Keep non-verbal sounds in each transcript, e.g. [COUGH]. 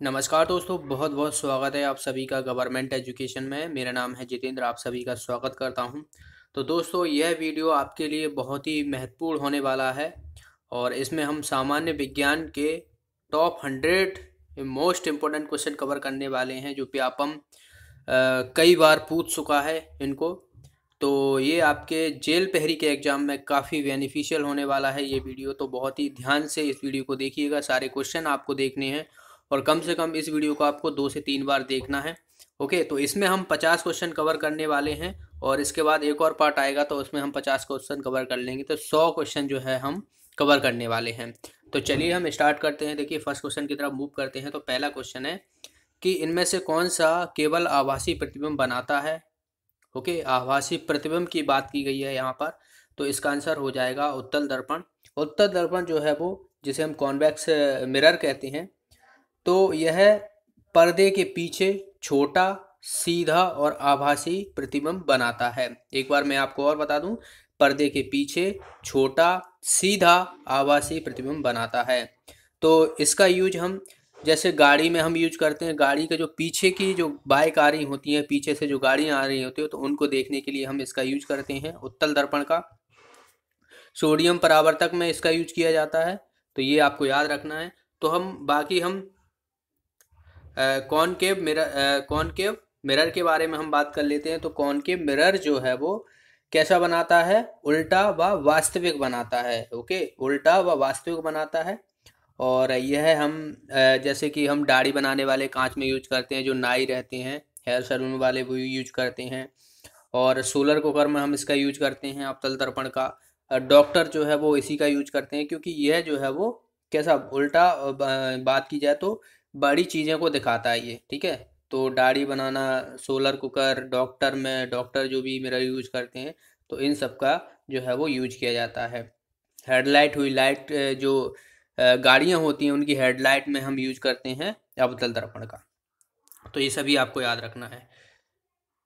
नमस्कार दोस्तों बहुत बहुत स्वागत है आप सभी का गवर्नमेंट एजुकेशन में। मेरा नाम है जितेंद्र, आप सभी का स्वागत करता हूँ। तो दोस्तों, यह वीडियो आपके लिए बहुत ही महत्वपूर्ण होने वाला है और इसमें हम सामान्य विज्ञान के top hundred most important question cover करने वाले हैं, जो व्यापम कई बार पूछ चुका है इनको। तो ये आपके जेल पहरी के एग्ज़ाम में काफ़ी बेनिफिशियल होने वाला है ये वीडियो तो बहुत ही ध्यान से इस वीडियो को देखिएगा। सारे क्वेश्चन आपको देखने हैं और कम से कम इस वीडियो को आपको दो से तीन बार देखना है, ओके? तो इसमें हम पचास क्वेश्चन कवर करने वाले हैं और इसके बाद एक और पार्ट आएगा तो उसमें हम पचास क्वेश्चन कवर कर लेंगे तो सौ क्वेश्चन जो है हम कवर करने वाले हैं। तो चलिए हम स्टार्ट करते हैं। देखिए फ़र्स्ट क्वेश्चन की तरफ़ मूव करते हैं तो पहला क्वेश्चन है कि इनमें से कौन सा केवल आभासी प्रतिबिंब बनाता है, ओके? आभासी प्रतिबिंब की बात की गई है यहाँ पर तो इसका आंसर हो जाएगा उत्तल दर्पण। उत्तल दर्पण जो है वो, जिसे हम कॉन्वेक्स मिरर कहते हैं तो यह पर्दे के पीछे छोटा, सीधा और आभासी प्रतिबिंब बनाता है। एक बार मैं आपको और बता दूँ, पर्दे के पीछे छोटा, सीधा, आभासी प्रतिबिंब बनाता है। तो इसका यूज़ हम, जैसे गाड़ी में हम यूज़ करते हैं, गाड़ी के जो पीछे की जो बाइक आ रही होती हैं, पीछे से जो गाड़ियाँ आ रही होती है तो उनको देखने के लिए हम इसका यूज़ करते हैं उत्तल दर्पण का। सोडियम परावर्तक में इसका यूज़ किया जाता है तो ये आपको याद रखना है। तो हम, बाकी हम कॉनकेव मिरर कॉनकेव मिरर के बारे में हम बात कर लेते हैं तो कॉनकेव मिरर जो है वो कैसा बनाता है? उल्टा व वास्तविक बनाता है, ओके? उल्टा व वास्तविक बनाता है, और यह हम जैसे कि हम दाढ़ी बनाने वाले कांच में यूज़ करते हैं, जो नाई रहते हैं, हेयर सैलून वाले वो यूज़ करते हैं, और सोलर कुकर में हम इसका यूज़ करते हैं, अवतल दर्पण का। डॉक्टर जो है वो इसी का यूज़ करते हैं, क्योंकि यह जो है वो कैसा उल्टा बात की जाए तो बड़ी चीज़ों को दिखाता है ये, ठीक है? तो दाढ़ी बनाना, सोलर कुकर, डॉक्टर में, डॉक्टर जो भी मेरा यूज़ करते हैं तो इन सब का जो है वो यूज़ किया जाता है। हेडलाइट हुई लाइट जो गाड़ियाँ होती हैं, उनकी हेडलाइट में हम यूज़ करते हैं अवतल दर्पण का। तो ये सभी आपको याद रखना है।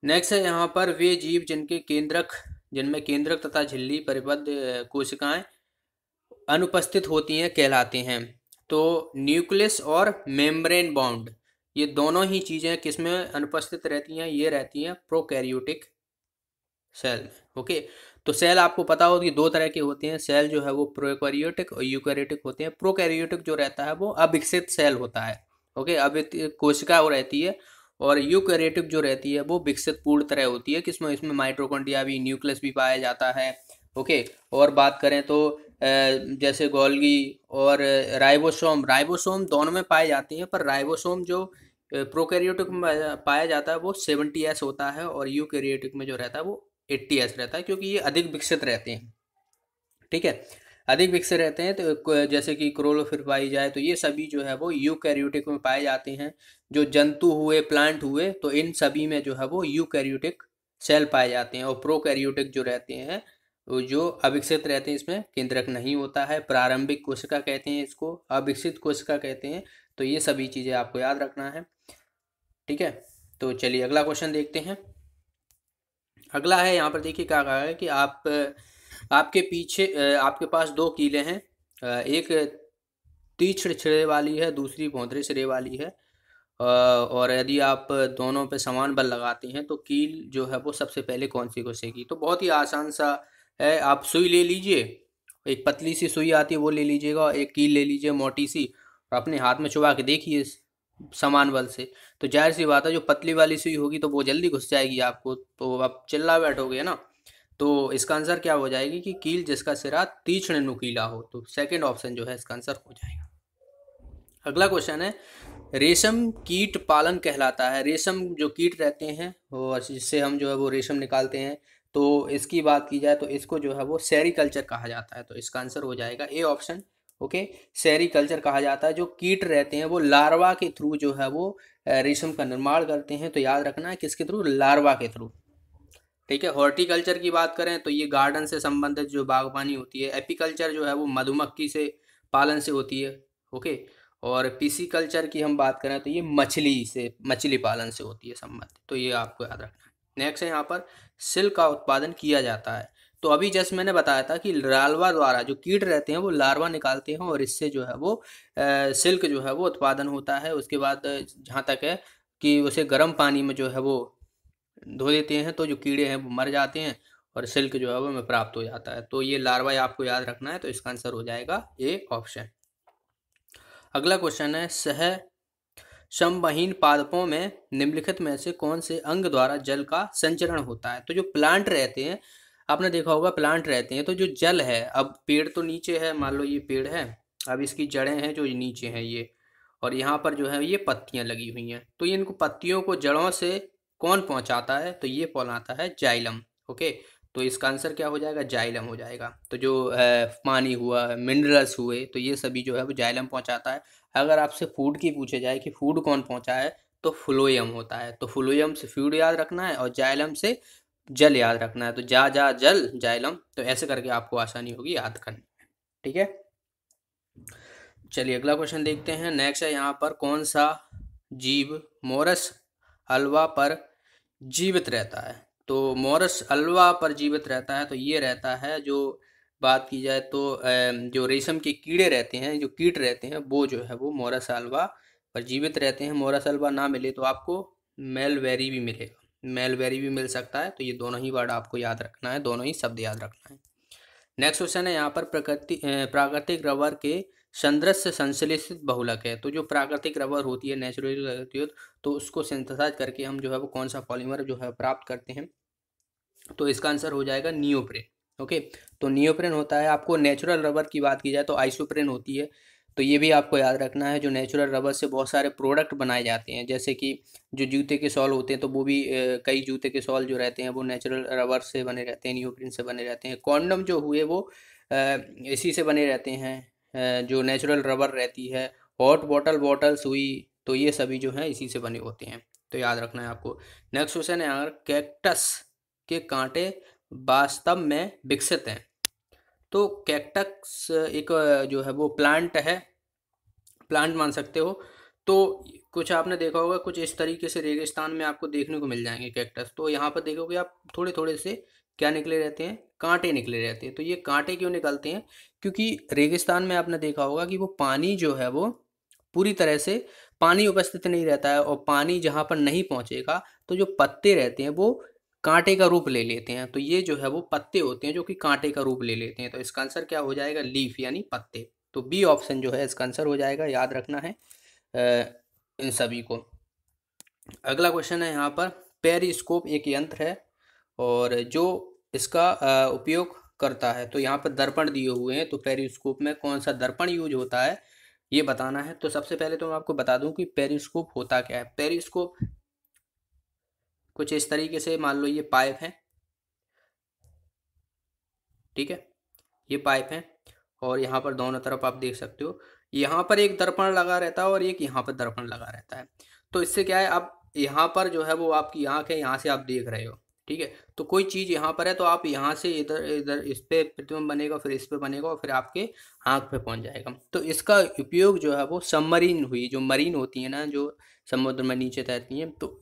नेक्स्ट है यहाँ पर वे जीव जिनके केंद्रक, जिनमें केंद्रक तथा झिल्ली परिबद्ध कोशिकाएँ अनुपस्थित होती हैं, कहलाते हैं। तो न्यूक्लियस और मेम्ब्रेन बाउंड ये दोनों ही चीज़ें किसमें अनुपस्थित रहती हैं? ये रहती हैं प्रोकैरियोटिक सेल में ओके? तो सेल आपको पता हो कि दो तरह के होते हैं। सेल जो है वो प्रोकैरियोटिक और यूकैरियोटिक होते हैं। प्रोकैरियोटिक जो रहता है वो अविकसित सेल होता है, ओके? अब कोशिका वो रहती है और यूकैरियोटिक जो रहती है वो विकसित पूर्ण तरह होती है। किसमें? इसमें माइट्रोकॉन्ड्रिया भी, न्यूक्लियस भी पाया जाता है, ओके? और बात करें तो जैसे गोल्गी और राइबोसोम राइबोसोम दोनों में पाए जाते हैं, पर राइबोसोम जो प्रोकैरियोटिक में पाया जाता है वो सेवेंटी एस होता है और यूकैरियोटिक में जो रहता है वो एट्टी एस रहता है क्योंकि ये अधिक विकसित रहते हैं। ठीक है? अधिक विकसित रहते हैं तो जैसे कि क्रोलोफिर पाई जाए तो ये सभी जो है वो यूकैरियोटिक में पाए जाते हैं। जो जंतु हुए, प्लांट हुए तो इन सभी में जो है वो यूकैरियोटिक सेल पाए जाते हैं और प्रोकैरियोटिक जो रहते हैं जो अविकसित रहते हैं इसमें केंद्रक नहीं होता है, प्रारंभिक कोशिका कहते हैं इसको, अविकसित कोशिका कहते हैं तो ये सभी चीज़ें आपको याद रखना है। ठीक है? तो चलिए अगला क्वेश्चन देखते हैं। अगला है, यहाँ पर देखिए क्या कहा है कि आप, आपके पीछे आपके पास दो कीले हैं। एक तीक्ष्ण छिड़े वाली है, दूसरी भौंतरे सिरे वाली है। और यदि आप दोनों पे समान बल लगाते हैं तो कील जो है वो सबसे पहले कौन सी घुसेगी? तो बहुत ही आसान सा है, आप सुई ले लीजिए। एक पतली सी सुई आती है, वो ले लीजिएगा। एक कील ले लीजिए, मोटी सी, और अपने हाथ में चुबा के देखिए समान बल से। तो ज़ाहिर सी बात है, जो पतली वाली सुई होगी तो वो जल्दी घुस जाएगी आपको। तो आप चिल्ला बैठोगे ना? तो इसका आंसर क्या हो जाएगी कि कील जिसका सिरा तीक्ष्ण नुकीला हो तो सेकंड ऑप्शन जो है, इसका आंसर हो जाएगा। अगला क्वेश्चन है, रेशम कीट पालन कहलाता है। रेशम जो कीट रहते हैं, और जिससे हम जो है, वो रेशम निकालते हैं। तो इसकी बात की जाए तो इसको जो है वो सेरिकल्चर कहा जाता है तो इसका आंसर हो जाएगा ए ऑप्शन, ओके? सेरिकल्चर कहा जाता है, जो कीट रहते हैं वो लार्वा के थ्रू जो है वो रेशम का निर्माण करते हैं तो याद रखना है किसके थ्रू? लार्वा के थ्रू। ठीक है, हॉर्टिकल्चर की बात करें तो ये गार्डन से संबंधित जो बागवानी होती है, एपिकल्चर जो है वो मधुमक्खी से, पालन से होती है, ओके? और पीसी कल्चर की हम बात करें तो ये मछली से, मछली पालन से होती है संबंधित तो ये आपको याद रखना नेक्स्ट है यहाँ पर सिल्क का उत्पादन किया जाता है। तो अभी जस्ट मैंने बताया था कि लार्वा द्वारा जो कीट रहते हैं वो लार्वा निकालते हैं और इससे जो है वो आ, सिल्क जो है वो उत्पादन होता है। उसके बाद जहाँ तक है कि उसे गर्म पानी में जो है वो धो देते हैं तो जो कीड़े हैं वो मर जाते हैं और सिल्क जो है वो हमें प्राप्त हो जाता है। तो ये लार्वा आपको याद रखना है तो इसका आंसर हो जाएगा ए ऑप्शन। अगला क्वेश्चन है सह समवहीन पादपों में निम्नलिखित में से कौन से अंग द्वारा जल का संचरण होता है? तो जो प्लांट रहते हैं, आपने देखा होगा प्लांट रहते हैं तो जो जल है, अब पेड़ तो नीचे है, मान लो ये पेड़ है, अब इसकी जड़ें हैं जो नीचे हैं ये, और यहाँ पर जो है ये पत्तियाँ लगी हुई हैं तो इनको पत्तियों को जड़ों से कौन पहुँचाता है? तो ये पहुँचाता है जाइलम, ओके? तो इसका आंसर क्या हो जाएगा? जाइलम हो जाएगा। तो जो पानी हुआ, मिनरल्स हुए तो ये सभी जो है वो जाइलम पहुँचाता है। अगर आपसे फ़ूड की पूछे जाए कि फ़ूड कौन पहुँचा है तो फ्लोयम होता है। तो फ्लोयम से फ़ूड याद रखना है और जाइलम से जल याद रखना है। तो जा जा, जल, जाइलम तो ऐसे करके आपको आसानी होगी याद करने में। ठीक है? चलिए, अगला क्वेश्चन देखते हैं। नेक्स्ट है यहाँ पर, कौन सा जीव मोरस हलवा पर जीवित रहता है? तो मोरस अलवा पर जीवित रहता है तो ये रहता है जो बात की जाए तो जो रेशम के कीड़े रहते हैं, जो कीट रहते हैं, वो जो है वो मोरस अलवा पर जीवित रहते हैं। मोरस अलवा ना मिले तो आपको मेलवेरी भी मिलेगा। मेलवेरी भी मिल सकता है तो ये दोनों ही वर्ड आपको याद रखना है, दोनों ही शब्द याद रखना है। नेक्स्ट क्वेश्चन है, यहाँ पर प्रकृति प्राकृतिक रबर के संदृश्य संश्लेषित बहुलक है। तो जो प्राकृतिक रबर होती है नेचुरली होती है तो उसको सिंथेसाइज करके हम जो है वो कौन सा पॉलीमर जो है प्राप्त करते हैं? तो इसका आंसर हो जाएगा नियोप्रेन, ओके? तो नियोप्रेन होता है, आपको नेचुरल रबर की बात की जाए तो आइसोप्रेन होती है। तो ये भी आपको याद रखना है, जो नेचुरल रबर से बहुत सारे प्रोडक्ट बनाए जाते हैं, जैसे कि जो जूते के सॉल होते हैं तो वो भी कई जूते के सॉल जो रहते हैं, वो नेचुरल रबर से बने रहते हैं, न्यूप्रिन से बने रहते हैं। कॉन्डम जो हुए, वो इसी से बने रहते हैं जो नेचुरल रबर रहती है। हॉट बॉटल बॉटल्स हुई तो ये सभी जो हैं, इसी से बने होते हैं। तो याद रखना है आपको। नेक्स्ट क्वेश्चन है अगर कैक्टस। के कांटे वास्तव में विकसित हैं। तो कैक्टस एक, जो है वो प्लांट है, प्लांट मान सकते हो। तो कुछ आपने देखा होगा, कुछ इस तरीके से रेगिस्तान में आपको देखने को मिल जाएँगे कैक्टस। तो यहाँ पर देखोगे आप थोड़े थोड़े से क्या निकले रहते हैं? कांटे निकले रहते हैं। तो ये कांटे क्यों निकलते हैं? क्योंकि रेगिस्तान में आपने देखा होगा कि वो पानी जो है वो पूरी तरह से पानी उपस्थित नहीं रहता है और पानी जहाँ पर नहीं पहुँचेगा तो जो पत्ते रहते हैं वो कांटे का रूप ले लेते हैं। तो ये जो है वो पत्ते होते हैं जो कि कांटे का रूप ले लेते हैं। तो इसका आंसर क्या हो जाएगा? लीफ यानी पत्ते। तो बी ऑप्शन जो है इसका आंसर हो जाएगा। याद रखना है इन सभी को। अगला क्वेश्चन है यहाँ पर। पेरिस्कोप एक यंत्र है और जो इसका उपयोग करता है। तो यहाँ पर दर्पण दिए हुए हैं। तो पेरिस्कोप में कौन सा दर्पण यूज़ होता है, ये बताना है। तो सबसे पहले तो मैं आपको बता दूँ कि पेरिस्कोप होता क्या है। पेरिस्कोप कुछ इस तरीके से मान लो ये पाइप है। ठीक है? ये पाइप है और यहाँ पर दोनों तरफ़ आप देख सकते हो। यहाँ पर एक दर्पण लगा रहता है और एक यहाँ पर दर्पण लगा रहता है। तो इससे क्या है, आप यहाँ पर जो है वो आपकी आँख है, यहाँ से आप देख रहे हो। ठीक है? तो कोई चीज़ यहाँ पर है तो आप यहाँ से इधर इधर इस पर प्रतिबिंब बनेगा, फिर इस पर बनेगा और फिर आपके आँख पे पहुँच जाएगा। तो इसका उपयोग जो है वो सबमरीन हुई, जो मरीन होती है ना, जो समुद्र में नीचे तैरती हैं तो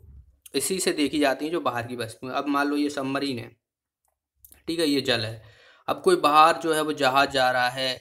इसी से देखी जाती हैं जो बाहर की वस्तुएँ। अब मान लो ये सबमरीन है, ठीक है, ये जल है। अब कोई बाहर जो है वो जहाज़ जा रहा है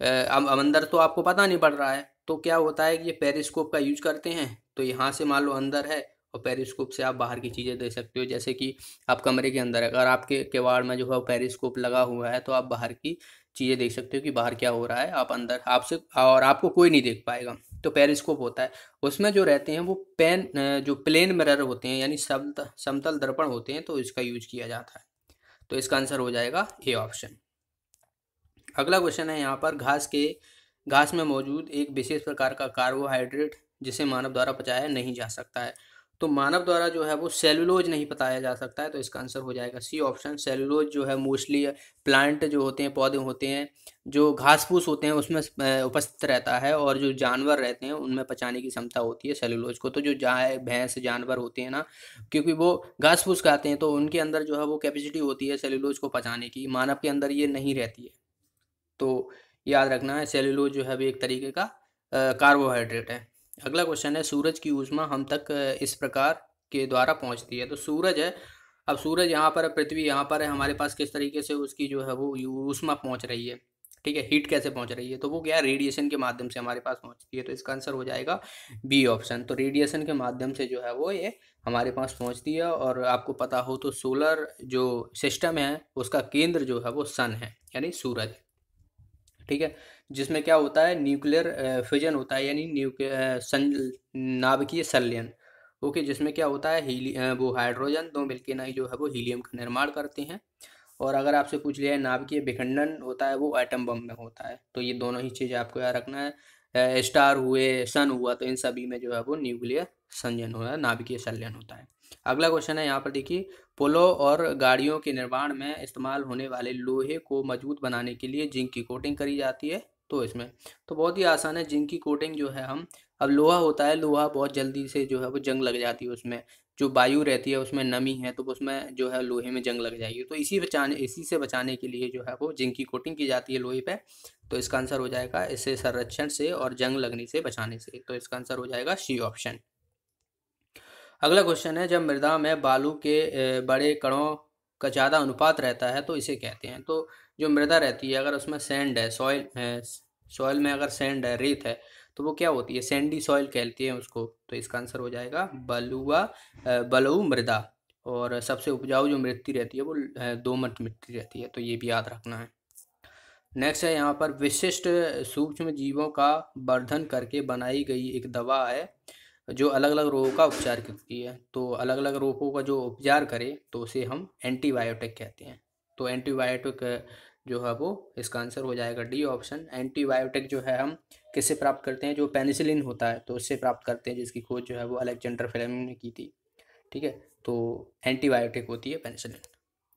अब अंदर तो आपको पता नहीं पड़ रहा है तो क्या होता है कि ये पेरिस्कोप का यूज़ करते हैं? तो यहाँ से मान लो अंदर है और पेरिस्कोप से आप बाहर की चीज़ें देख सकते हो, जैसे कि आप कमरे के अंदर अगर आपके केवाड़ में जो है पेरिस्कोप लगा हुआ है तो आप बाहर की चीज़ें देख सकते हो कि बाहर क्या हो रहा है। आप अंदर, आपसे, और आपको कोई नहीं देख पाएगा। तो पेरिस्कोप होता है। उसमें जो रहते हैं वो पेन जो प्लेन मिरर होते हैं, यानी समतल दर्पण होते हैं तो इसका यूज़ किया जाता है। तो इसका आंसर हो जाएगा ए ऑप्शन अगला क्वेश्चन है यहाँ पर, घास के, घास में मौजूद एक विशेष प्रकार का कार्बोहाइड्रेट जिसे मानव द्वारा पचाया नहीं जा सकता है। तो मानव द्वारा जो है वो सेलुलोज नहीं बताया जा सकता है तो इसका आंसर हो जाएगा सी ऑप्शन सेलुलोज जो है मोस्टली प्लांट जो होते हैं, पौधे होते हैं, जो घास फूस होते हैं उसमें उपस्थित रहता है और जो जानवर रहते हैं उनमें पचाने की क्षमता होती है सेलुलोज को। तो जो जाए भैंस, जानवर होते हैं ना, क्योंकि वो घास फूस खाते हैं तो उनके अंदर जो है वो कैपेसिटी होती है सेलुलोज को पचाने की, मानव के अंदर ये नहीं रहती है। तो याद रखना है सेलुलोज जो है वो एक तरीके का कार्बोहाइड्रेट है। अगला क्वेश्चन है, सूरज की ऊष्मा हम तक इस प्रकार के द्वारा पहुँचती है। तो सूरज है, अब सूरज यहाँ पर पृथ्वी यहाँ पर है, हमारे पास किस तरीके से उसकी जो है वो ऊष्मा पहुँच रही है, ठीक है हीट कैसे पहुँच रही है तो वो क्या रेडिएशन के माध्यम से हमारे पास पहुँचती है तो इसका आंसर हो जाएगा बी ऑप्शन तो रेडिएशन के माध्यम से जो है वो ये हमारे पास पहुँचती है, और आपको पता हो तो सोलर जो सिस्टम है, उसका केंद्र जो है वो सन है, यानी सूरज, ठीक है। जिसमें क्या होता है न्यूक्लियर फ्यूजन होता है, यानी न्यूक्लियर नाभिकीय संलयन। ओके, जिसमें क्या होता है, हीली वो हाइड्रोजन दो मिलके नहीं जो है, वो हीलियम का निर्माण करते हैं। और अगर आपसे पूछ लिया है, नाभिकीय विखंडन होता है, वो एटम बम में होता है। तो ये दोनों ही चीज़ें आपको याद रखना है। स्टार हुए सन हुआ तो इन सभी में जो है, वो न्यूक्लियर संजन होता है, नाभिकीय संलयन होता है। अगला क्वेश्चन है यहाँ पर, देखिए, पुलों और गाड़ियों के निर्माण में इस्तेमाल होने वाले लोहे को मज़बूत बनाने के लिए जिंक की कोटिंग करी जाती है। तो इसमें तो बहुत ही आसान है, जिंक की कोटिंग जो है हम, अब लोहा होता है, लोहा बहुत जल्दी से जो है वो जंग लग जाती है उसमें, जो वायु रहती है उसमें नमी है तो उसमें जो है लोहे में जंग लग जाएगी तो इसी बचाने, इसी से बचाने के लिए जो है वो जिंक की कोटिंग की जाती है लोहे पे तो इसका आंसर हो जाएगा इससे संरक्षण से और जंग लगने से बचाने से तो इसका आंसर हो जाएगा सी ऑप्शन। अगला क्वेश्चन है, जब मृदा में बालू के बड़े कणों का ज़्यादा अनुपात रहता है तो इसे कहते हैं तो जो मृदा रहती है, अगर उसमें सैंड है सॉइल है सॉइल में अगर सैंड है, रेत है तो वो क्या होती है? सैंडी सॉइल कहती है उसको तो इसका आंसर हो जाएगा बलुआ बलऊ मृदा। और सबसे उपजाऊ जो मिट्टी रहती है, वो दोमट मिट्टी रहती है तो ये भी याद रखना है। नेक्स्ट है यहाँ पर, विशिष्ट सूक्ष्म जीवों का वर्धन करके बनाई गई एक दवा है, जो अलग अलग रोगों का उपचार करती है। तो अलग अलग रोगों का जो उपचार करे तो उसे हम एंटीबायोटिक कहते हैं। तो एंटीबायोटिक जो है वो इसका आंसर हो जाएगा डी ऑप्शन एंटीबायोटिक जो है हम किससे प्राप्त करते हैं? जो पेनिसिलिन होता है तो उससे प्राप्त करते हैं, जिसकी खोज जो है वो अलेक्जेंडर फ़िल्म ने की थी। ठीक है? तो एंटीबायोटिक होती है पेनिसिलिन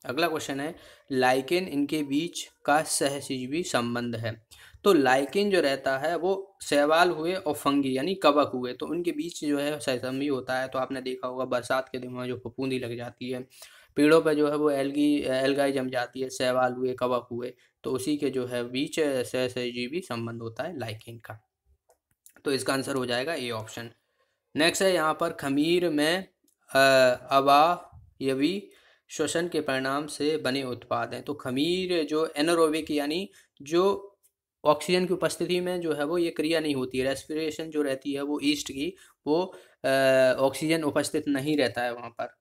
अगला क्वेश्चन है लाइकेन इनके बीच का सहजीवी संबंध है। तो लाइकेन जो रहता है वो सहवाल हुए और फंगी, यानी कवक हुए। तो उनके बीच जो है सहसंबी होता है तो आपने देखा होगा बरसात के दिनों में जो फपूंदी लग जाती है पेड़ों पर जो है वो एलगी एलगाई जम जाती है सहवाल हुए, कवक हुए तो उसी के जो है बीच सह सहजीवी संबंध होता है लाइकिन का। तो इसका आंसर हो जाएगा ए ऑप्शन। नेक्स्ट है यहाँ पर खमीर में अवायवी श्वसन के परिणाम से बने उत्पाद हैं। तो खमीर जो एनोरोबिक यानी जो ऑक्सीजन की उपस्थिति में जो है वो ये क्रिया नहीं होती है, रेस्पिरेशन जो रहती है वो ईस्ट की, वो ऑक्सीजन उपस्थित नहीं रहता है वहाँ पर।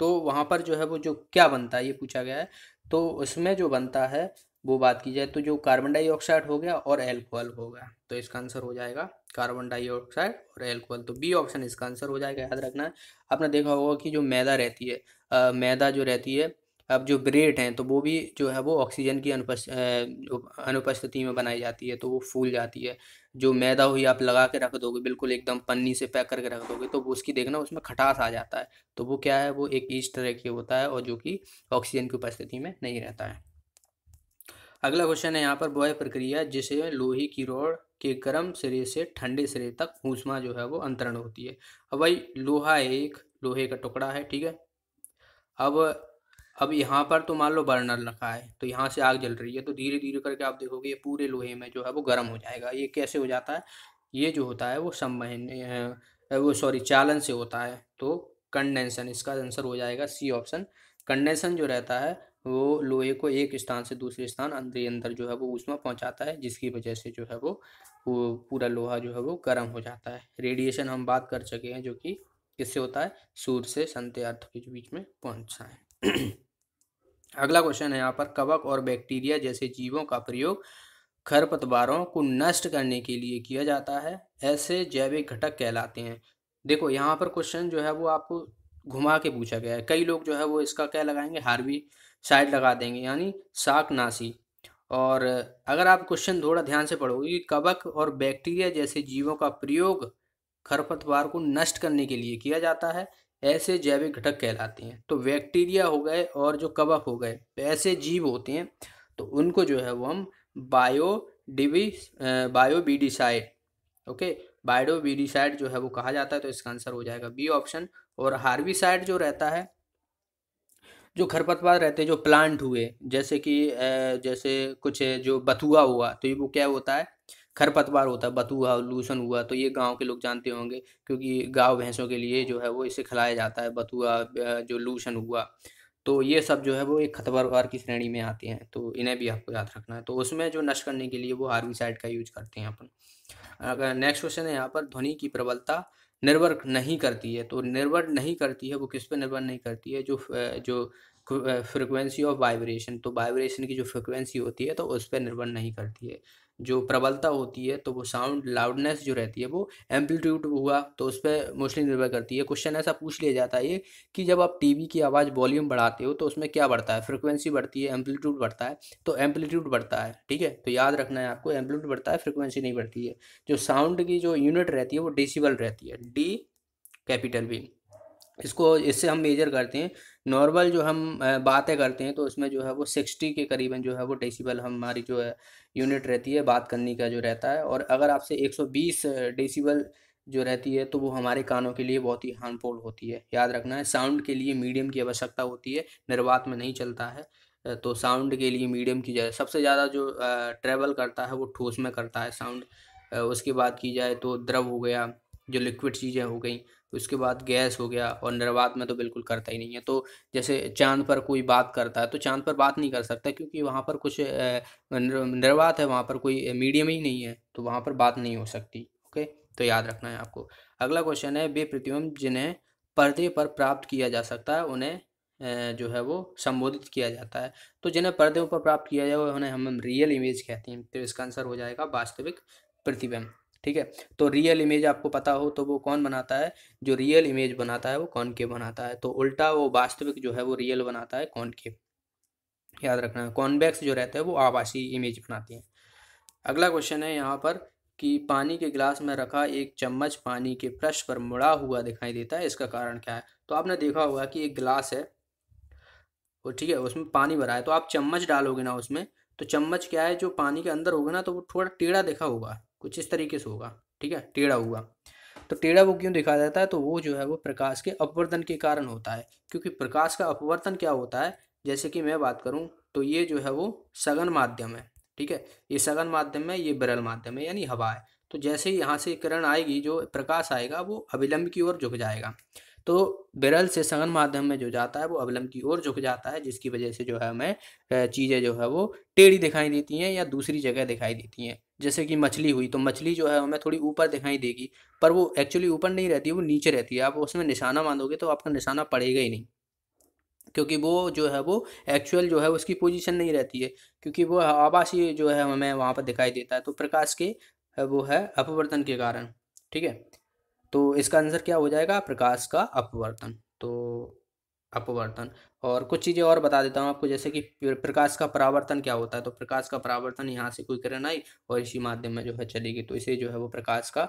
तो वहाँ पर जो है वो जो क्या बनता है ये पूछा गया है। तो उसमें जो बनता है वो बात की जाए तो जो कार्बन डाइऑक्साइड हो गया और एल्कोहल हो गया तो इसका आंसर हो जाएगा कार्बन डाइऑक्साइड और एल्कोहल। तो बी ऑप्शन इसका आंसर हो जाएगा याद रखना। है आपने देखा होगा कि जो मैदा रहती है आ, मैदा जो रहती है अब जो ब्रेड हैं तो वो भी जो है वो ऑक्सीजन की अनुपस्थिति में बनाई जाती है तो वो फूल जाती है। जो मैदा हुई आप लगा के रख दोगे, बिल्कुल एकदम पन्नी से पैक करके रख दोगे तो उसकी देखना उसमें खटास आ जाता है। तो वो क्या है, वो एक ईस्ट तरह की होता है और जो कि ऑक्सीजन की उपस्थिति में नहीं रहता है। अगला क्वेश्चन है यहाँ पर, वह प्रक्रिया जिसे लोहे की रोड के गर्म सिरे से ठंडे सिरे तक ऊष्मा जो है वो अंतरण होती है। अब भाई, लोहा एक, लोहे का टुकड़ा है, ठीक है? अब अब यहाँ पर तो मान लो बर्नर रखा है तो यहाँ से आग जल रही है तो धीरे धीरे करके आप देखोगे ये पूरे लोहे में जो है वो गर्म हो जाएगा। ये कैसे हो जाता है? ये जो होता है वो संवहन वो सॉरी चालन से होता है तो कंडेंसन, इसका आंसर हो जाएगा सी ऑप्शन। कंडेंसन जो रहता है वो लोहे को एक स्थान से दूसरे स्थान अंदर अंदर जो है वो ऊष्मा पहुंचाता है, जिसकी वजह से जो है वो वो पूरा लोहा जो है वो गर्म हो जाता है। रेडिएशन हम बात कर सके हैं जो कि किससे होता है? सूर्य से संत्य अर्थ के बीच में पहुँचता है। अगला क्वेश्चन है यहाँ पर, कवक और बैक्टीरिया जैसे जीवों का प्रयोग खरपतवारों को नष्ट करने के लिए किया जाता है। ऐसे जैविक घटक कहलाते हैं। देखो, यहाँ पर क्वेश्चन जो है वो आपको घुमा के पूछा गया है। कई लोग जो है वो इसका क्या लगाएँगे? हार्वी साइड लगा देंगे, यानी नासी और अगर आप क्वेश्चन थोड़ा ध्यान से पढ़ोगे कि कवक और बैक्टीरिया जैसे जीवों का प्रयोग खरपतवार को नष्ट करने के लिए किया जाता है ऐसे जैविक घटक कहलाते हैं। तो बैक्टीरिया हो गए और जो कवक हो गए तो ऐसे जीव होते हैं तो उनको जो है वो हम बायो डिवी बायोबीडिसाइड, ओके? बायोबीडिसाइड जो है वो कहा जाता है तो इसका आंसर हो जाएगा बी ऑप्शन। और हार्विसाइड जो रहता है, जो खरपतवार रहते हैं, जो प्लांट हुए, जैसे कि जैसे कुछ जो बथुआ हुआ तो ये वो क्या होता है? खरपतवार होता है बथुआ लूसन हुआ तो ये गाँव के लोग जानते होंगे, क्योंकि गाँव भैंसों के लिए जो है वो इसे खिलाया जाता है बथुआ जो लूसन हुआ। तो ये सब जो है वो एक खतरवार की श्रेणी में आते हैं तो इन्हें भी आपको याद रखना है। तो उसमें जो नष्ट करने के लिए वो हार्बिसाइड का यूज़ करते हैं अपन। अगर नेक्स्ट क्वेश्चन है यहाँ पर, ध्वनि की प्रबलता निर्भर नहीं करती है तो निर्भर नहीं करती है वो किस पे निर्भर नहीं करती है? जो जो फ्रिक्वेंसी ऑफ़ वाइब्रेशन तो वाइब्रेशन की जो फ्रिक्वेंसी होती है तो उस पर निर्भर नहीं करती है। जो प्रबलता होती है तो वो साउंड लाउडनेस जो रहती है, वो एम्पलीट्यूड हुआ तो उस पर मोस्टली निर्भर करती है। क्वेश्चन ऐसा पूछ लिया जाता है ये कि जब आप टीवी की आवाज़ वॉल्यूम बढ़ाते हो तो उसमें क्या बढ़ता है? फ्रिक्वेंसी बढ़ती है एम्पलीट्यूड बढ़ता है तो एम्पलीट्यूड बढ़ता है, ठीक है? तो याद रखना है आपको एम्पलीट्यूड बढ़ता है फ्रिक्वेंसी नहीं बढ़ती है। जो साउंड की जो यूनिट रहती है, वो डेसीबल रहती है डी कैपिटल बी इसको, इससे हम मेजर करते हैं। नॉर्मल जो हम बातें करते हैं तो उसमें जो है वो सिक्सटी के करीबन जो है वो डेसिबल हमारी जो है यूनिट रहती है, बात करने का जो रहता है। और अगर आपसे 120 डेसीबल जो रहती है तो वो हमारे कानों के लिए बहुत ही हार्मफुल होती है। याद रखना है साउंड के लिए मीडियम की आवश्यकता होती है, निर्वात में नहीं चलता है। तो साउंड के लिए मीडियम की जाए सबसे ज़्यादा जो ट्रेवल करता है वो ठोस में करता है साउंड उसके बाद की जाए तो द्रव हो गया, जो लिक्विड चीज़ें हो गई उसके बाद गैस हो गया और निर्वात में तो बिल्कुल करता ही नहीं है। तो जैसे चाँद पर कोई बात करता है तो चाँद पर बात नहीं कर सकता क्योंकि वहाँ पर कुछ निर्वात है, वहाँ पर कोई मीडियम ही नहीं है तो वहाँ पर बात नहीं हो सकती, ओके? तो याद रखना है आपको। अगला क्वेश्चन है वे प्रतिबिंब जिन्हें पर्दे पर प्राप्त किया जा सकता है, उन्हें जो है वो संबोधित किया जाता है। तो जिन्हें पर्दे पर प्राप्त किया जाए, उन्हें हम रियल इमेज कहते हैं तो इसका आंसर हो जाएगा वास्तविक प्रतिबिंब। ठीक है? तो रियल इमेज आपको पता हो तो वो कौन बनाता है? जो रियल इमेज बनाता है वो कौन के बनाता है? तो उल्टा वो वास्तविक जो है वो रियल बनाता है कौन के? याद रखना है कॉन्वेक्स जो रहता है वो आवासीय इमेज बनाती हैं। अगला क्वेश्चन है यहाँ पर कि पानी के गिलास में रखा एक चम्मच पानी के पृष्ठ पर मुड़ा हुआ दिखाई देता है, इसका कारण क्या है? तो आपने देखा होगा कि एक गिलास है, वो ठीक है, उसमें पानी भरा है तो आप चम्मच डालोगे ना उसमें तो चम्मच क्या है? जो पानी के अंदर होगा ना तो वो थोड़ा टेढ़ा देखा होगा। कुछ इस तरीके से होगा, ठीक है? टेढ़ा हुआ। तो टेढ़ा वो क्यों दिखा जाता है? तो वो जो है वो प्रकाश के अपवर्तन के कारण होता है, क्योंकि प्रकाश का अपवर्तन क्या होता है? जैसे कि मैं बात करूँ तो ये जो है वो सघन माध्यम है, ठीक है? ये सघन माध्यम है, ये बरल माध्यम है, यानी हवा है। तो जैसे ही यहाँ से किरण आएगी, जो प्रकाश आएगा, वो अभिलंब की ओर झुक जाएगा। तो बिरल से सघन माध्यम में जो जाता है वो अवलंब की ओर झुक जाता है, जिसकी वजह से जो है हमें चीज़ें जो है वो टेढ़ी दिखाई देती हैं या दूसरी जगह दिखाई देती हैं। जैसे कि मछली हुई तो मछली जो है हमें थोड़ी ऊपर दिखाई देगी, पर वो एक्चुअली ऊपर नहीं रहती, वो नीचे रहती है। आप उसमें निशाना बांधोगे तो आपका निशाना पड़ेगा ही नहीं, क्योंकि वो जो है वो एक्चुअल जो है उसकी पोजीशन नहीं रहती है, क्योंकि वो आवासीय जो है हमें वहाँ पर दिखाई देता है। तो प्रकाश के, वो है अपवर्तन के कारण, ठीक है? तो इसका आंसर क्या हो जाएगा? प्रकाश का अपवर्तन। तो अपवर्तन। और कुछ चीज़ें और बता देता हूँ आपको, जैसे कि प्रकाश का परावर्तन क्या होता है? तो प्रकाश का परावर्तन यहाँ से कोई किरण आई और इसी माध्यम में जो है चलेगी। तो इसे जो है वो प्रकाश का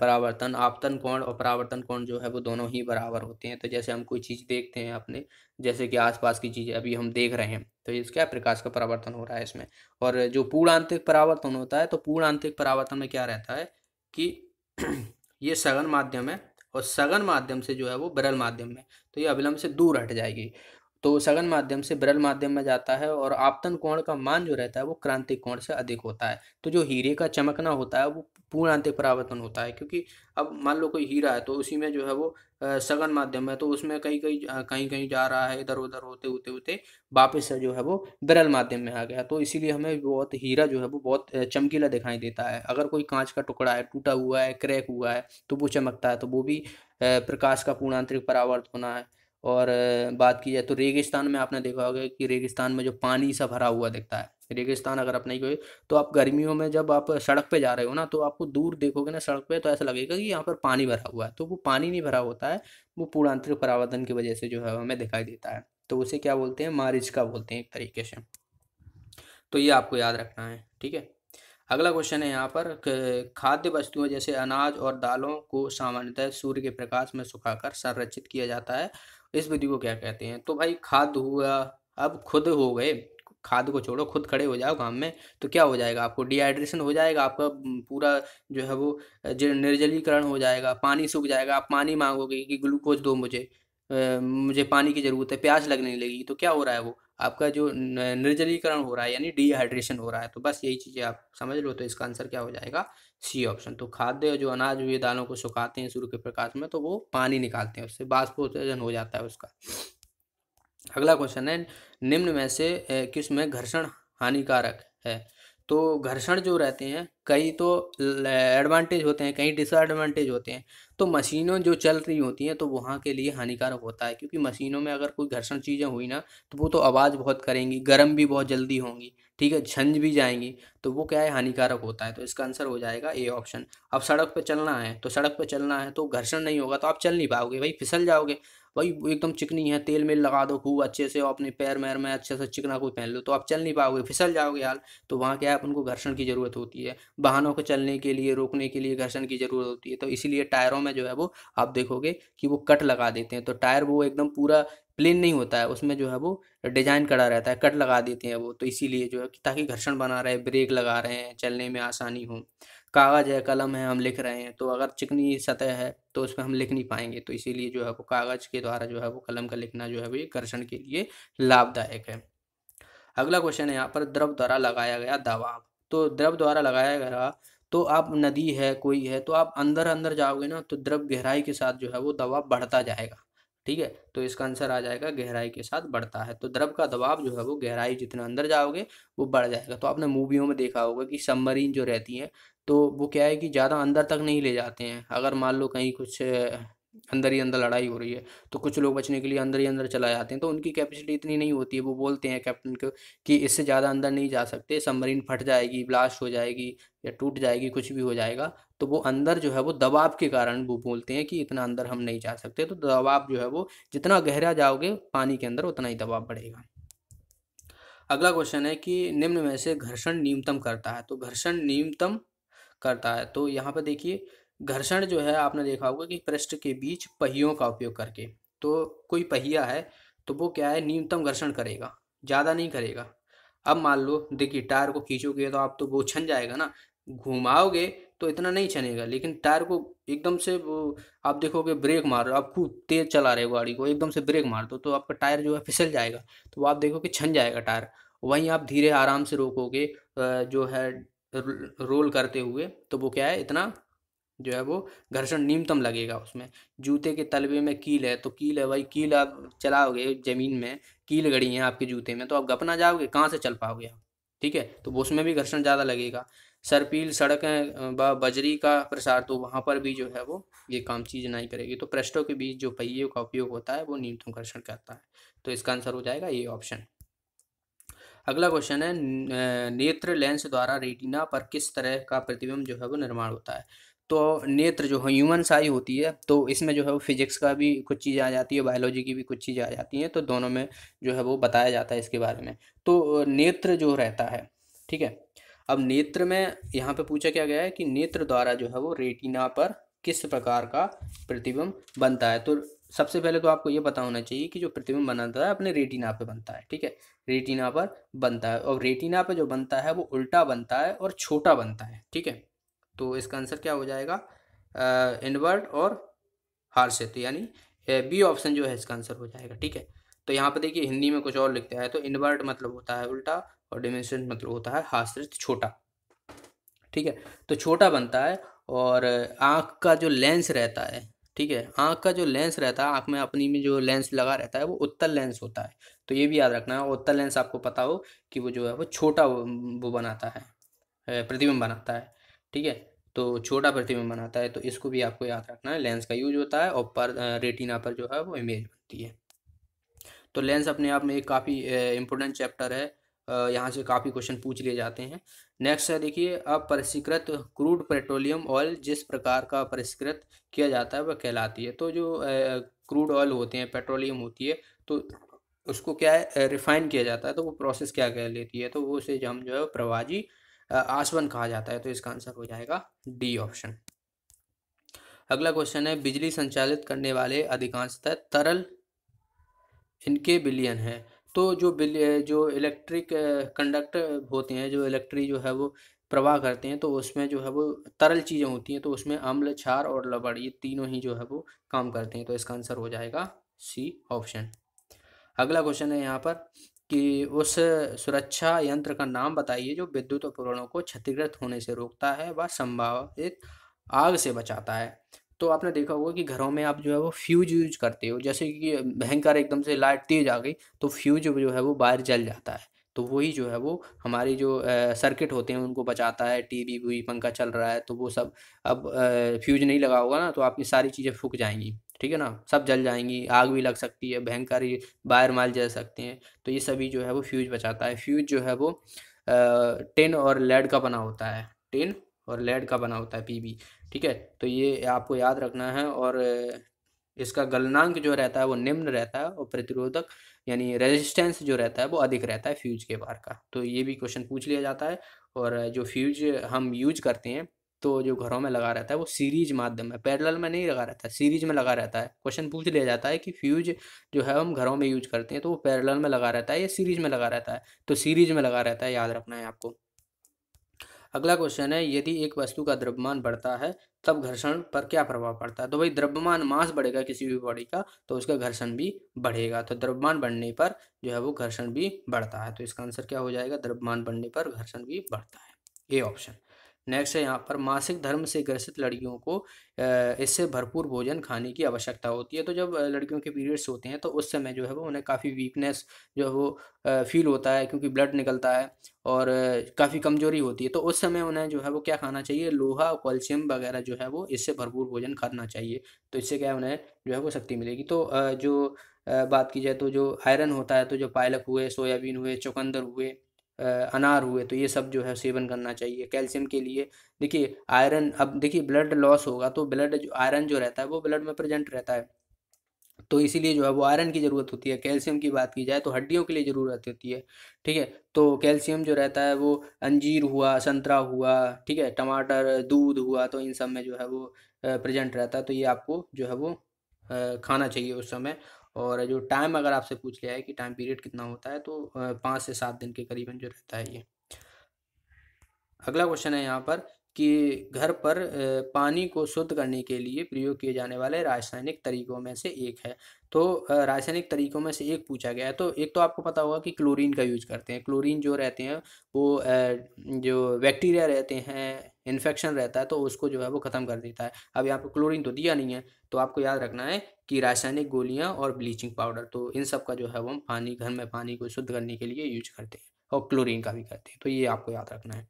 परावर्तन, आपतन कोण और परावर्तन कोण जो है वो दोनों ही बराबर होते हैं। तो जैसे हम कोई चीज़ देखते हैं अपने, जैसे कि आसपास की चीज़ें अभी हम देख रहे हैं तो इस क्या प्रकाश का परावर्तन हो रहा है इसमें? और जो पूर्णांतिक परावर्तन होता है तो पूर्ण पूर्णांतिक परावर्तन में क्या रहता है कि [CLEARS THROAT] ये सघन माध्यम है और सघन माध्यम से जो है वो बरल माध्यम में तो ये अभिलंब से दूर हट जाएगी। तो सघन माध्यम से बरल माध्यम में जाता है और आपतन कोण का मान जो रहता है वो क्रांतिक कोण से अधिक होता है। तो जो हीरे का चमकना होता है वो पूर्णांतिक परावर्तन होता है, क्योंकि अब मान लो कोई हीरा है तो उसी में जो है वो सघन माध्यम है तो उसमें कहीं कहीं कहीं कहीं जा रहा है, इधर, उधर, होते होते होते, वापस जो है वो बिरल माध्यम में आ गया। तो इसीलिए हमें बहुत हीरा जो है वो बहुत चमकीला दिखाई देता है। अगर कोई कांच का टुकड़ा है, टूटा हुआ है, क्रैक हुआ है तो वो चमकता है तो वो भी प्रकाश का पूर्णांतरिक परावर्त होना है। और बात की जाए तो रेगिस्तान में आपने देखा होगा कि रेगिस्तान में जो पानी सा भरा हुआ दिखता है। रेगिस्तान अगर आप नहीं गए तो आप गर्मियों में जब आप सड़क पे जा रहे हो ना तो आपको दूर देखोगे ना सड़क पे तो ऐसा लगेगा कि यहाँ पर पानी भरा हुआ है। तो वो पानी नहीं भरा होता है, वो पूर्णांतरिक परावर्तन की वजह से जो है हमें दिखाई देता है। तो उसे क्या बोलते हैं? मारिच का बोलते हैं एक तरीके से। तो ये आपको याद रखना है, ठीक है? अगला क्वेश्चन है यहाँ पर खाद्य वस्तुओं जैसे अनाज और दालों को सामान्यतः सूर्य के प्रकाश में सुखाकर संरक्षित किया जाता है। इस विधि को क्या कहते हैं? तो भाई खाद हुआ, अब खुद हो गए। खाद को छोड़ो, खुद खड़े हो जाओ काम में तो क्या हो जाएगा आपको? डिहाइड्रेशन हो जाएगा, आपका पूरा जो है वो निर्जलीकरण हो जाएगा, पानी सूख जाएगा। आप पानी मांगोगे कि ग्लूकोज दो मुझे मुझे पानी की ज़रूरत है, प्यास लगने लगेगी तो क्या हो रहा है वो? आपका जो निर्जलीकरण हो रहा है, यानी डिहाइड्रेशन हो रहा है तो बस यही चीज़ें आप समझ लो तो इसका आंसर क्या हो जाएगा? सी ऑप्शन तो खाद्य जो अनाज हुए दालों को सुखाते हैं सूर्य के प्रकाश में तो वो पानी निकालते हैं उससे बाष्पोत्सर्जन हो जाता है उसका। अगला क्वेश्चन है, निम्न में से किसमें घर्षण हानिकारक है? तो घर्षण जो रहते हैं, कई तो एडवांटेज होते हैं, कई डिसएडवांटेज होते हैं। तो मशीनों जो चल रही होती हैं तो वहाँ के लिए हानिकारक होता है, क्योंकि मशीनों में अगर कोई घर्षण चीज़ें हुई ना तो वो तो आवाज़ बहुत करेंगी, गर्म भी बहुत जल्दी होंगी, ठीक है, झंझ भी जाएँगी। तो वो क्या है? हानिकारक होता है। तो इसका आंसर हो जाएगा ए ऑप्शन अब सड़क पर चलना है तो सड़क पर चलना है तो घर्षण नहीं होगा तो आप चल नहीं पाओगे। भाई, फिसल जाओगे। भाई, एकदम चिकनी है, तेल मेल लगा दो खूब अच्छे से, अपने पैर मैर में अच्छे से चिकना कोई पहन लो तो आप चल नहीं पाओगे, फिसल जाओगे हाल तो वहाँ क्या है? अपन को घर्षण की ज़रूरत होती है। वाहनों को चलने के लिए, रोकने के लिए घर्षण की ज़रूरत होती है। तो इसीलिए टायरों में जो है वो, आप देखोगे कि वो कट लगा देते हैं। तो टायर वो एकदम पूरा प्लेन नहीं होता है, उसमें जो है वो डिज़ाइन कड़ा रहता है, कट लगा देते हैं वो। तो इसीलिए जो है ताकि घर्षण बना रहे, ब्रेक लगा रहे हैं, चलने में आसानी हो। कागज़ है, कलम है, हम लिख रहे हैं तो अगर चिकनी सतह है तो उस पर हम लिख नहीं पाएँगे तो इसीलिए जो है वो कागज़ के द्वारा जो है वो कलम का लिखना जो है वो घर्षण के लिए लाभदायक है। अगला क्वेश्चन है, यहाँ पर द्रव द्वारा लगाया गया दबाव। तो द्रव द्वारा लगाया गया तो आप नदी है, कोई है तो आप अंदर अंदर जाओगे ना तो द्रव गहराई के साथ जो है वो दबाव बढ़ता जाएगा। ठीक है? तो इसका आंसर आ जाएगा, गहराई के साथ बढ़ता है। तो द्रव का दबाव जो है वो गहराई जितना अंदर जाओगे, वो बढ़ जाएगा। तो आपने मूवियों में देखा होगा कि सबमरीन जो रहती है तो वो क्या है कि ज़्यादा अंदर तक नहीं ले जाते हैं। अगर मान लो कहीं कुछ अंदर ही अंदर लड़ाई हो रही है। तो कुछ लोग बचने के लिए अंदर ही अंदर चला जाते हैं तो उनकी कैपेसिटी इतनी नहीं होती है। वो बोलते हैं कैप्टन को कि इससे ज़्यादा अंदर नहीं जा सकते सबमरीन फट जाएगी ब्लास्ट हो जाएगी या टूट जाएगी, कुछ भी हो जाएगा। तो वो अंदर जो है वो दबाव के कारण वो बोलते हैं कि इतना अंदर हम नहीं जा सकते। तो दबाव जो है वो जितना गहरा जाओगे पानी के अंदर उतना ही दबाव बढ़ेगा। अगला क्वेश्चन है कि निम्न में से घर्षण न्यूनतम करता है। तो घर्षण न्यूनतम करता है। तो यहाँ पर देखिए घर्षण जो है, आपने देखा होगा कि पृष्ठ के बीच पहियों का उपयोग करके। तो कोई पहिया है तो वो क्या है, न्यूनतम घर्षण करेगा, ज़्यादा नहीं करेगा। अब मान लो, देखिए, टायर को खींचोगे तो आप तो वो छन जाएगा ना। घुमाओगे तो इतना नहीं छनेगा, लेकिन टायर को एकदम से वो, आप देखोगे ब्रेक मार, आप खूब तेज चला रहे हो गाड़ी को, एकदम से ब्रेक मार दो तो आपका टायर जो है फिसल जाएगा। तो वो आप देखोगे छन जाएगा टायर। वहीं आप धीरे आराम से रोकोगे जो है, रोल करते हुए तो वो क्या है, इतना जो है वो घर्षण न्यूनतम लगेगा उसमें। जूते के तलबे में कील है तो कील है भाई, कील आप चलाओगे ज़मीन में, कील गड़ी है आपके जूते में तो आप गपना जाओगे, कहाँ से चल पाओगे आप? ठीक है? तो उसमें भी घर्षण ज़्यादा लगेगा। सरपील सड़कें व बजरी का प्रसार तो वहाँ पर भी जो है वो ये काम चीज़ नहीं करेगी। तो पृष्ठों के बीच जो पहिए का उपयोग होता है, वो न्यूनतम घर्षण करता है। तो इसका आंसर हो जाएगा ये ऑप्शन। अगला क्वेश्चन है नेत्र लेंस द्वारा रेटिना पर किस तरह का प्रतिबिंब जो है वो निर्माण होता है? तो नेत्र जो है ह्यूमन साई होती है तो इसमें जो है, वो फिजिक्स का भी कुछ चीज़ें आ जाती है बायोलॉजी की भी कुछ चीज़ें आ जाती हैं तो दोनों में जो है, वो बताया जाता है इसके बारे में। तो नेत्र जो रहता है, ठीक है? अब नेत्र में यहाँ पे पूछा क्या गया है कि नेत्र द्वारा जो है, वो रेटिना पर किस प्रकार का प्रतिबिंब बनता है? तो सबसे पहले तो आपको ये पता होना चाहिए कि जो प्रतिबिंब बनाता है, अपने रेटिना पे बनता है, ठीक है? रेटिना पर बनता है, और रेटिना पे जो बनता है, वो उल्टा बनता है और छोटा बनता है, ठीक है? तो इसका आंसर क्या हो जाएगा? इनवर्ट और हार्सित यानी बी ऑप्शन जो है इसका आंसर हो जाएगा, ठीक है? तो यहाँ पर देखिए, हिंदी में कुछ और लिखते हैं तो इनवर्ट मतलब होता है उल्टा और डिमेंशन मतलब होता है हास्रित छोटा, ठीक है? तो छोटा बनता है और आँख का जो लेंस रहता है, ठीक है? आँख का जो लेंस रहता है, आँख में अपनी में जो लेंस लगा रहता है, वो उत्तर लेंस होता है। तो ये भी याद रखना है उत्तर लेंस आपको पता हो कि वो जो है, वो छोटा वो बनाता है प्रतिबिंब बनाता है। ठीक है? तो छोटा प्रतिबिंब बनाता है तो इसको भी आपको याद रखना है। लेंस का यूज़ होता है और पर रेटिना पर जो है वो इमेज बनती है। तो लेंस अपने आप में एक काफ़ी इम्पोर्टेंट चैप्टर है। यहाँ से काफ़ी क्वेश्चन पूछ लिए जाते हैं। नेक्स्ट है देखिए अब परिष्कृत क्रूड पेट्रोलियम ऑयल जिस प्रकार का परिष्कृत किया जाता है, वह कहलाती है। तो जो क्रूड ऑयल होते हैं, पेट्रोलियम होती है तो उसको क्या है रिफाइन किया जाता है। तो वो प्रोसेस क्या कह लेती है? तो वो उसे हम जो है प्रवाजी आसवन कहा जाता है तो इसका आंसर हो जाएगा डी ऑप्शन। अगला क्वेश्चन है, बिजली संचालित करने वाले अधिकांशतः तरल इनके बिलियन है। तो जो बिल जो इलेक्ट्रिक कंडक्टर होते हैं, जो इलेक्ट्रिक जो है वो प्रवाह करते हैं तो उसमें जो है वो तरल चीज़ें होती हैं तो उसमें अम्ल, क्षार और लवण, ये तीनों ही जो है वो काम करते हैं तो इसका आंसर हो जाएगा सी ऑप्शन। अगला क्वेश्चन है यहाँ पर कि उस सुरक्षा यंत्र का नाम बताइए जो विद्युत उपकरणों को क्षतिग्रस्त होने से रोकता है व संभावित आग से बचाता है। तो आपने देखा होगा कि घरों में आप जो है वो फ्यूज यूज़ करते हो, जैसे कि भयंकर एकदम से लाइट तेज आ गई तो फ्यूज जो है वो बाहर जल जाता है। तो वही जो है वो हमारी जो सर्किट होते हैं उनको बचाता है, टीवी वी पंखा चल रहा है तो वो सब, अब फ्यूज नहीं लगा होगा ना तो आपकी सारी चीज़ें फूक जाएँगी। ठीक है ना? सब जल जाएँगी, आग भी लग सकती है, भयंकर बाहर माल जल सकते हैं। तो ये सभी जो है वो फ्यूज बचाता है। फ्यूज जो है वो टिन और लेड का बना होता है। टिन और लेड का बना होता है पीबी ठीक है? तो ये आपको याद रखना है और इसका गलनांक जो रहता है वो निम्न रहता है और प्रतिरोधक यानी रेजिस्टेंस जो रहता है वो अधिक रहता है फ्यूज के बार का। तो ये भी क्वेश्चन पूछ लिया जाता है और जो फ्यूज हम यूज़ करते हैं तो जो घरों में लगा रहता है, वो सीरीज़ माध्यम में पैरेलल में नहीं लगा रहता है सीरीज़ में लगा रहता है। क्वेश्चन पूछ लिया जाता है कि फ्यूज जो है हम घरों में यूज़ करते हैं तो वो पैरेलल में लगा रहता है या सीरीज़ में लगा रहता है? तो सीरीज़ में लगा रहता है, याद रखना है आपको। अगला क्वेश्चन है, यदि एक वस्तु का द्रव्यमान बढ़ता है, तब घर्षण पर क्या प्रभाव पड़ता है? तो भाई, द्रव्यमान मास बढ़ेगा किसी भी बॉडी का तो उसका घर्षण भी बढ़ेगा। तो द्रव्यमान बढ़ने पर जो है वो घर्षण भी बढ़ता है। तो इसका आंसर क्या हो जाएगा? द्रव्यमान बढ़ने पर घर्षण भी बढ़ता है। ये ऑप्शन नेक्स्ट है यहाँ पर मासिक धर्म से ग्रसित लड़कियों को इससे भरपूर भोजन खाने की आवश्यकता होती है। तो जब लड़कियों के पीरियड्स होते हैं तो उस समय जो है वो उन्हें काफ़ी वीकनेस जो है वो फील होता है क्योंकि ब्लड निकलता है और काफ़ी कमज़ोरी होती है। तो उस समय उन्हें जो है वो क्या खाना चाहिए? लोहा, कैल्शियम वगैरह जो है वो इससे भरपूर भोजन खाना चाहिए। तो इससे क्या उन्हें जो है वो शक्ति मिलेगी। तो जो बात की जाए तो जो आयरन होता है तो जो पायलक हुए, सोयाबीन हुए, चुकंदर हुए अनार हुए तो ये सब जो है सेवन करना चाहिए कैल्शियम के लिए। देखिए, आयरन अब देखिए, ब्लड लॉस होगा तो ब्लड जो, आयरन जो रहता है वो ब्लड में प्रेजेंट रहता है। तो इसीलिए जो है वो आयरन की ज़रूरत होती है, कैल्शियम की बात की जाए तो हड्डियों के लिए ज़रूरत होती है, ठीक है। तो कैल्शियम जो रहता है वो अंजीर हुआ, संतरा हुआ, ठीक है, टमाटर, दूध हुआ तो इन सब में जो है वो प्रेजेंट रहता है तो ये आपको जो है वो खाना चाहिए उस समय। और जो टाइम अगर आपसे पूछ लिया है कि टाइम पीरियड कितना होता है तो पाँच से सात दिन के करीबन जो रहता है ये। अगला क्वेश्चन है यहाँ पर कि घर पर पानी को शुद्ध करने के लिए प्रयोग किए जाने वाले रासायनिक तरीकों में से एक है। तो रासायनिक तरीकों में से एक पूछा गया है तो एक तो आपको पता होगा कि क्लोरीन का यूज़ करते हैं। क्लोरीन जो रहते हैं, वो जो बैक्टीरिया रहते हैं इन्फेक्शन रहता है तो उसको जो है वो ख़त्म कर देता है। अब यहाँ पर क्लोरीन तो दिया नहीं है तो आपको याद रखना है कि रासायनिक गोलियाँ और ब्लीचिंग पाउडर तो इन सब का जो है वो हम पानी, घर में पानी को शुद्ध करने के लिए यूज़ करते हैं और क्लोरीन का भी करते हैं तो ये आपको याद रखना है।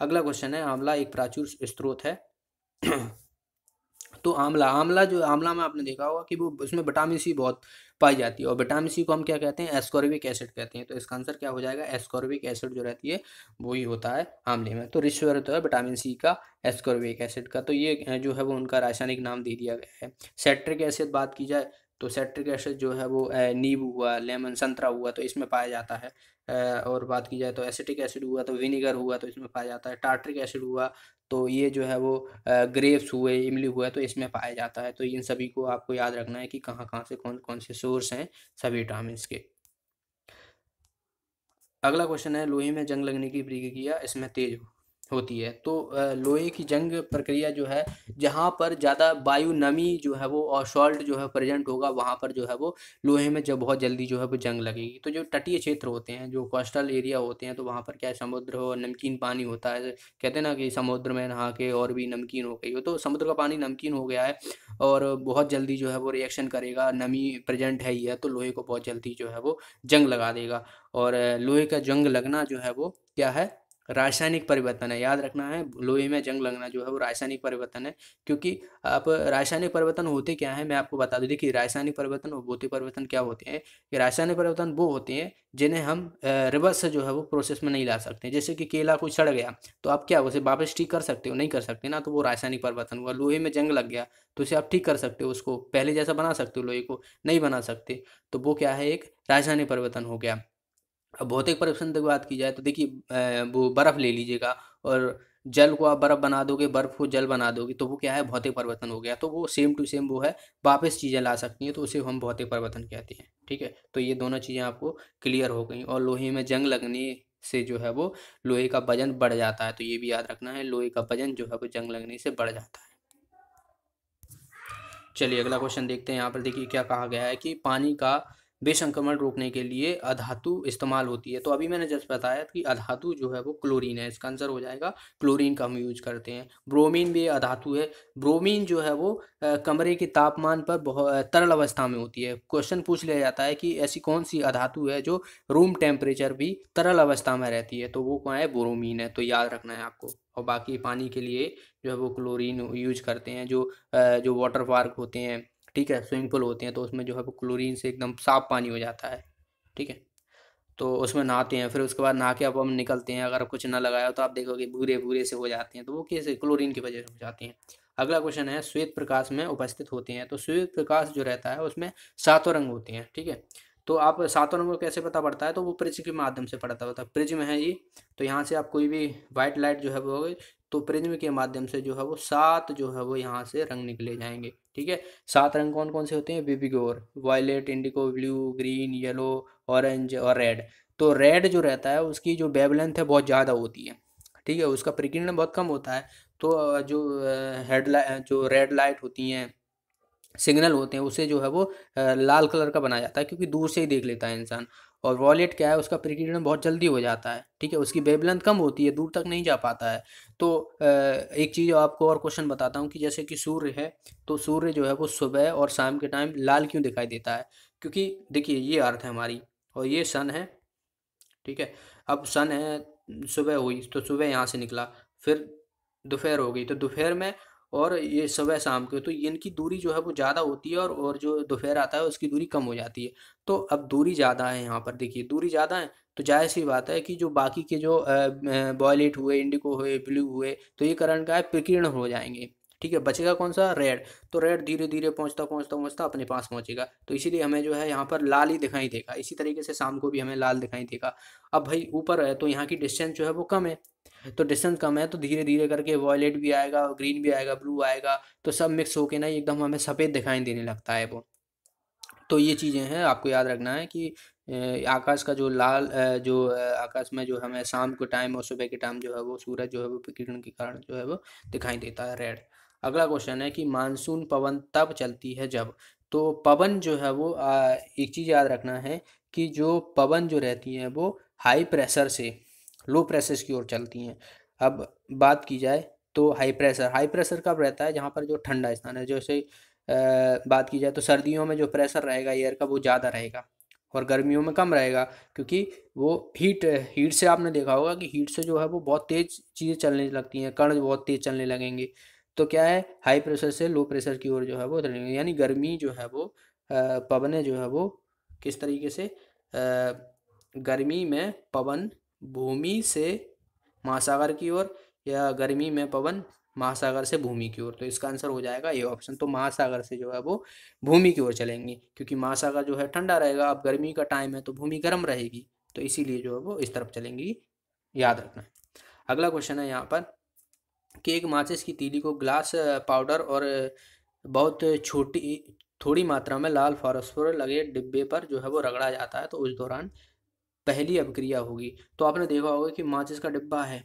अगला क्वेश्चन है, आंवला एक प्राचुर स्त्रोत है। [CLEARS THROAT] तो आंवला आंवला जो, आंवला में आपने देखा होगा कि वो, उसमें विटामिन सी बहुत पाई जाती है। और विटामिन सी को हम क्या कहते हैं? एस्कॉर्बिक एसिड कहते हैं। तो इसका आंसर क्या हो जाएगा? एस्कॉर्बिक एसिड जो रहती है, वही होता है आंवले में। तो रिश्वर होता है विटामिन सी का, एस्कॉर्बिक एसिड का। तो ये जो है वो उनका रासायनिक नाम दे दिया गया है। सेट्रिक एसिड बात की जाए तो सेट्रिक एसिड जो है वो नींबू हुआ, लेमन, संतरा हुआ तो इसमें पाया जाता है। और बात की जाए तो एसिटिक एसिड हुआ तो विनीगर हुआ तो इसमें पाया जाता है। टार्ट्रिक एसिड हुआ तो ये जो है वो ग्रेप्स हुए, इमली हुआ तो इसमें पाया जाता है। तो इन सभी को आपको याद रखना है कि कहाँ कहाँ से कौन कौन से सोर्स हैं सभी विटामिन के। अगला क्वेश्चन है, लोहे में जंग लगने की प्रक्रिया, इसमें तेज होती है। तो लोहे की जंग प्रक्रिया जो है, जहाँ पर ज़्यादा वायु नमी जो है वो और सॉल्ट जो है प्रेजेंट होगा, वहाँ पर जो है वो लोहे में जब बहुत जल्दी जो है वो जंग लगेगी। तो जो तटीय क्षेत्र होते हैं, जो कोस्टल एरिया होते हैं तो वहाँ पर क्या है, समुद्र हो नमकीन पानी होता है। कहते हैं ना कि समुद्र में नहा के और भी नमकीन हो गई हो तो समुद्र का पानी नमकीन हो गया है और बहुत जल्दी जो है वो रिएक्शन करेगा, नमी प्रेजेंट है ही है तो लोहे को बहुत जल्दी जो है वो जंग लगा देगा। और लोहे का जंग लगना जो है वो क्या है रासायनिक परिवर्तन है। याद रखना है, लोहे में जंग लगना जो है वो रासायनिक परिवर्तन है, क्योंकि आप रासायनिक परिवर्तन होते क्या है, मैं आपको बता दूँ, देखिए रासायनिक परिवर्तन और भौतिक परिवर्तन क्या होते हैं? कि रासायनिक परिवर्तन वो होते हैं, जिन्हें हम रिवर्स जो है वो प्रोसेस में नहीं ला सकते। जैसे कि केला कुछ सड़ गया तो आप क्या उसे वापस ठीक कर सकते हो? नहीं कर सकते ना तो वो रासायनिक परिवर्तन हुआ। लोहे में जंग लग गया तो उसे आप ठीक कर सकते हो उसको, पहले जैसा बना सकते हो लोहे को, नहीं बना सकते। तो वो क्या है, एक रासायनिक परिवर्तन हो गया। अब भौतिक परिवर्तन की बात की जाए तो देखिए वो बर्फ़ ले लीजिएगा और जल को आप बर्फ़ बना दोगे, बर्फ़ को जल बना दोगे तो वो क्या है? भौतिक परिवर्तन हो गया। तो वो सेम टू सेम वो है, वापस चीज़ें ला सकती हैं तो उसे हम भौतिक परिवर्तन कहते हैं, ठीक है? तो ये दोनों चीज़ें आपको क्लियर हो गई और लोहे में जंग लगने से जो है वो लोहे का वज़न बढ़ जाता है तो ये भी याद रखना है, लोहे का वज़न जो है वो जंग लगने से बढ़ जाता है। चलिए अगला क्वेश्चन देखते हैं, यहाँ पर देखिए क्या कहा गया है कि पानी का विसंक्रमण रोकने के लिए अधातु इस्तेमाल होती है। तो अभी मैंने जस्ट बताया कि अधातु जो है वो क्लोरीन है, इसका आंसर हो जाएगा क्लोरीन का हम यूज़ करते हैं। ब्रोमीन भी अधातु है। ब्रोमीन जो है वो कमरे के तापमान पर बहुत तरल अवस्था में होती है। क्वेश्चन पूछ लिया जाता है कि ऐसी कौन सी अधातु है जो रूम टेम्परेचर भी तरल अवस्था में रहती है? तो वो कौन है? ब्रोमीन है। तो याद रखना है आपको। और बाकी पानी के लिए जो है वो क्लोरीन यूज़ करते हैं, जो जो वाटर पार्क होते हैं ठीक है, स्विमिंग पूल होते हैं तो उसमें जो है वो क्लोरीन से एकदम साफ़ पानी हो जाता है, ठीक है। तो उसमें नहाते हैं, फिर उसके बाद नहा के अब हम निकलते हैं, अगर कुछ ना लगाया तो आप देखोगे भूरे भूरे से हो जाते हैं तो वो कैसे, क्लोरीन की वजह से हो जाती हैं। अगला क्वेश्चन है, श्वेत प्रकाश में उपस्थित होते हैं तो श्वेत प्रकाश जो रहता है उसमें सातों रंग होते हैं, ठीक है। तो आप सातों रंग कैसे पता पड़ता है तो वो प्रिज्म के माध्यम से पड़ता होता है, प्रिज्म है ये तो यहाँ से आप कोई भी व्हाइट लाइट जो है वो तो प्रिज्म के माध्यम से जो है वो सात जो है वो यहाँ से रंग निकले जाएँगे। ठीक है? सात रंग कौन कौन से होते हैं? VIBGYOR violet indigo blue, green, yellow, orange और रेड। तो रेड जो रहता है, उसकी जो वेवलेंथ है, बहुत ज़्यादा होती है। ठीक है? उसका प्रकीर्णन बहुत कम होता है। तो जो हेडलाइट जो रेड लाइट होती हैं सिग्नल होते हैं, उसे जो है वो लाल कलर का बनाया जाता है, क्योंकि दूर से ही देख लेता है इंसान। और वॉलेट क्या है, उसका प्रकीर्णन बहुत जल्दी हो जाता है, ठीक है? उसकी वेवलेंथ कम होती है, दूर तक नहीं जा पाता है। तो एक चीज़ आपको और क्वेश्चन बताता हूँ कि जैसे कि सूर्य है तो सूर्य जो है वो सुबह और शाम के टाइम लाल क्यों दिखाई देता है? क्योंकि देखिए, ये अर्थ है हमारी और ये सन है, ठीक है? अब सन है, सुबह हुई तो सुबह यहाँ से निकला, फिर दोपहर हो गई तो दोपहर में और ये सुबह शाम के तो इनकी दूरी जो है वो ज़्यादा होती है और और जो दोपहर आता है उसकी दूरी कम हो जाती है। तो अब दूरी ज़्यादा है यहाँ पर, देखिए दूरी ज़्यादा है तो ज़ाहिर सी बात है कि जो बाकी के जो बॉयलेट हुए इंडिको हुए ब्लू हुए तो ये करण का है प्रकीर्ण हो जाएँगे। ठीक है, बचेगा कौन सा? रेड तो रेड धीरे धीरे पहुँचता पहुँचता पहुँचता अपने पास पहुंचेगा। तो इसीलिए हमें जो है यहाँ पर लाल ही दिखाई देगा। इसी तरीके से शाम को भी हमें लाल दिखाई देगा। अब भाई ऊपर है तो यहाँ की डिस्टेंस जो है वो कम है। तो डिस्टेंस कम है तो धीरे धीरे करके वॉयलेट भी आएगा ग्रीन भी आएगा ब्लू आएगा। तो सब मिक्स होके ना एकदम हमें सफ़ेद दिखाई देने लगता है वो। तो ये चीज़ें हैं, आपको याद रखना है कि आकाश का जो लाल जो आकाश में जो हमें शाम के टाइम और सुबह के टाइम जो है वो, सूरज जो है वो किरण के कारण जो है वो दिखाई देता है रेड अगला क्वेश्चन है कि मानसून पवन तब चलती है जब? तो पवन जो है वो एक चीज़ याद रखना है कि जो पवन जो रहती है वो हाई प्रेशर से लो प्रेशर की ओर चलती हैं। अब बात की जाए तो हाई प्रेशर हाई प्रेशर कब रहता है? जहाँ पर जो ठंडा स्थान है, जैसे बात की जाए तो सर्दियों में जो प्रेशर रहेगा एयर का वो ज़्यादा रहेगा और गर्मियों में कम रहेगा क्योंकि वो हीट हीट से आपने देखा होगा कि हीट से जो है वो बहुत तेज़ चीज़ें चलने लगती हैं, कण बहुत तेज़ चलने लगेंगे। तो क्या है? हाई प्रेशर से लो प्रेशर की ओर जो है वो यानी गर्मी जो है वो पवने जो है वो किस तरीके से गर्मी में पवन भूमि से महासागर की ओर या गर्मी में पवन महासागर से भूमि की ओर? तो इसका आंसर हो जाएगा ये ऑप्शन तो महासागर से जो है वो भूमि की ओर चलेंगी, क्योंकि महासागर जो है ठंडा रहेगा। अब गर्मी का टाइम है तो भूमि गर्म रहेगी। तो इसीलिए जो है वो इस तरफ़ चलेंगी। याद रखना। अगला क्वेश्चन है यहाँ पर। कि एक माचिस की तीली को ग्लास पाउडर और बहुत छोटी, थोड़ी मात्रा में लाल फॉरसफोर लगे डिब्बे पर जो है वो रगड़ा जाता है तो उस दौरान पहली अभिक्रिया होगी। तो आपने देखा होगा कि माचिस का डिब्बा है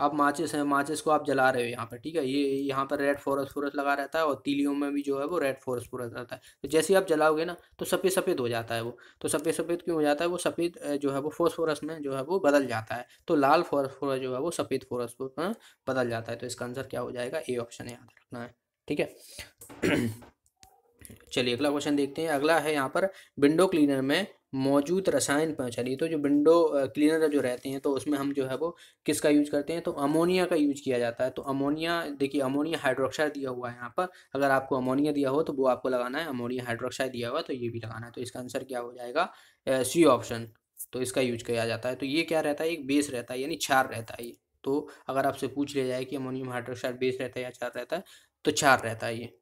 आप माचिस है, माचिस को आप जला रहे हो यहाँ पर ठीक है? ये, यहाँ पर रेड फॉरस लगा रहता है और तीलियों में भी जो है वो रेड फॉरस रहता है। तो जैसे आप जलाओगे ना तो सफ़ेद सफ़ेद हो जाता है वो। तो सफ़ेद सफ़ेद क्यों हो जाता है? वो सफ़ेद जो है वो फोरस में जो है वो बदल जाता है। तो लाल फॉरस जो है वो सफ़ेद फोरस में बदल जाता है। तो इसका आंसर क्या हो जाएगा? ए ऑप्शन याद रखना है, ठीक है? [CLEARS THROAT] चलिए अगला क्वेश्चन देखते हैं। अगला है यहाँ पर विंडो क्लीनर में मौजूद रसायन चलिए तो जो विंडो क्लीनर जो रहते हैं तो उसमें हम जो है वो किसका यूज़ करते हैं? तो अमोनिया का यूज़ किया जाता है। तो अमोनिया, देखिए, अमोनिया हाइड्रोक्साइड दिया हुआ है यहाँ पर। अगर आपको अमोनिया दिया हो तो वो आपको लगाना है। अमोनिया हाइड्रोक्साइड दिया हुआ तो ये भी लगाना है। तो इसका आंसर क्या हो जाएगा? सी ऑप्शन तो इसका यूज़ किया जाता है। तो ये क्या रहता है? एक बेस रहता है, यानी छार रहता है ये। तो अगर आपसे पूछ लिया जाए कि अमोनियम हाइड्रोक्साइड बेस रहता है या छार रहता है तो छार रहता है ये।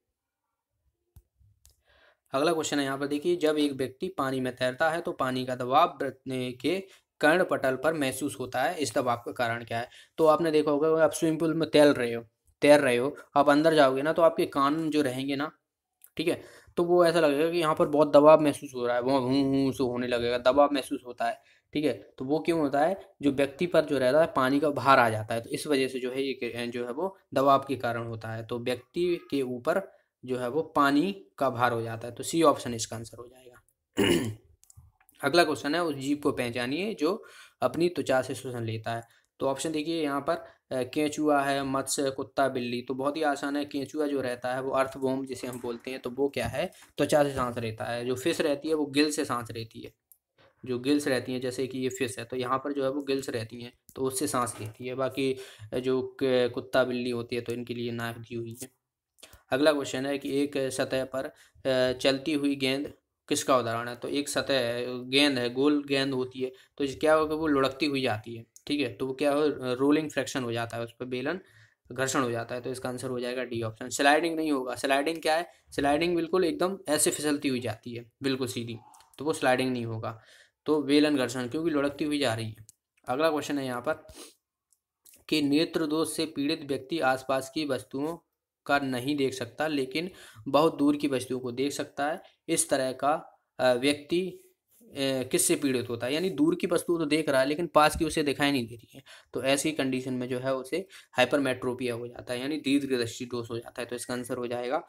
अगला क्वेश्चन है यहाँ पर देखिए, जब एक व्यक्ति पानी में तैरता है तो पानी का दबाव के कर्ण पटल पर महसूस होता है। इस दबाव का कारण क्या है? तो आपने देखा होगा, आप स्विमिंग पूल में तैर रहे हो, तैर रहे हो, आप अंदर जाओगे ना तो आपके कान जो रहेंगे ना, ठीक है तो वो ऐसा लगेगा कि यहाँ पर बहुत दबाव महसूस हो रहा है वो हूँ हूँ, से होने लगेगा, दबाव महसूस होता है, ठीक है तो वो क्यों होता है? जो व्यक्ति पर जो रहता है, पानी का बाहर आ जाता है तो इस वजह से जो है ये जो है वो दबाव के कारण होता है तो व्यक्ति के ऊपर जो है वो पानी का भार हो जाता है। तो सी ऑप्शन इसका आंसर हो जाएगा। [CLEARS THROAT] अगला क्वेश्चन है, उस जीव को पहचानिए जो अपनी त्वचा से शोषण लेता है। तो ऑप्शन देखिए यहाँ पर केंचुआ है, मत्स्य, कुत्ता, बिल्ली। तो बहुत ही आसान है, केंचुआ जो रहता है वो अर्थ अर्थवोम जिसे हम बोलते हैं तो वो क्या है? त्वचा से सांस रहता है। जो फ़िश रहती है वो गिल से सांस रहती है। जो गिल्स रहती हैं, जैसे कि ये फ़िश है तो यहाँ पर जो है वो गिल्स रहती हैं तो उससे सांस लेती है। बाकी जो कुत्ता, बिल्ली होती है तो इनके लिए नाक दी हुई है। अगला क्वेश्चन है कि एक सतह पर चलती हुई गेंद किसका उदाहरण है? तो एक सतह, गेंद है, गोल गेंद होती है तो क्या होगा? वो लुढ़कती हुई जाती है, ठीक है? तो वो क्या हो? रोलिंग फ्रैक्शन हो जाता है, उस पर बेलन घर्षण हो जाता है तो इसका आंसर हो जाएगा डी ऑप्शन स्लाइडिंग नहीं होगा। स्लाइडिंग क्या है? स्लाइडिंग बिल्कुल एकदम ऐसे फिसलती हुई जाती है, बिल्कुल सीधी तो वो स्लाइडिंग नहीं होगा तो बेलन घर्षण क्योंकि लुढ़कती हुई जा रही है। अगला क्वेश्चन है यहाँ पर कि नेत्र दोष से पीड़ित व्यक्ति आसपास की वस्तुओं का नहीं देख सकता, लेकिन बहुत दूर की वस्तुओं को देख सकता है। इस तरह का व्यक्ति किससे पीड़ित होता है? यानी दूर की वस्तु तो देख रहा है, लेकिन पास की उसे दिखाई नहीं दे रही है। तो ऐसी कंडीशन में जो है उसे हाइपरमेट्रोपिया हो जाता है, यानी दीर्घ दृष्टि दोष हो जाता है तो इसका आंसर हो जाएगा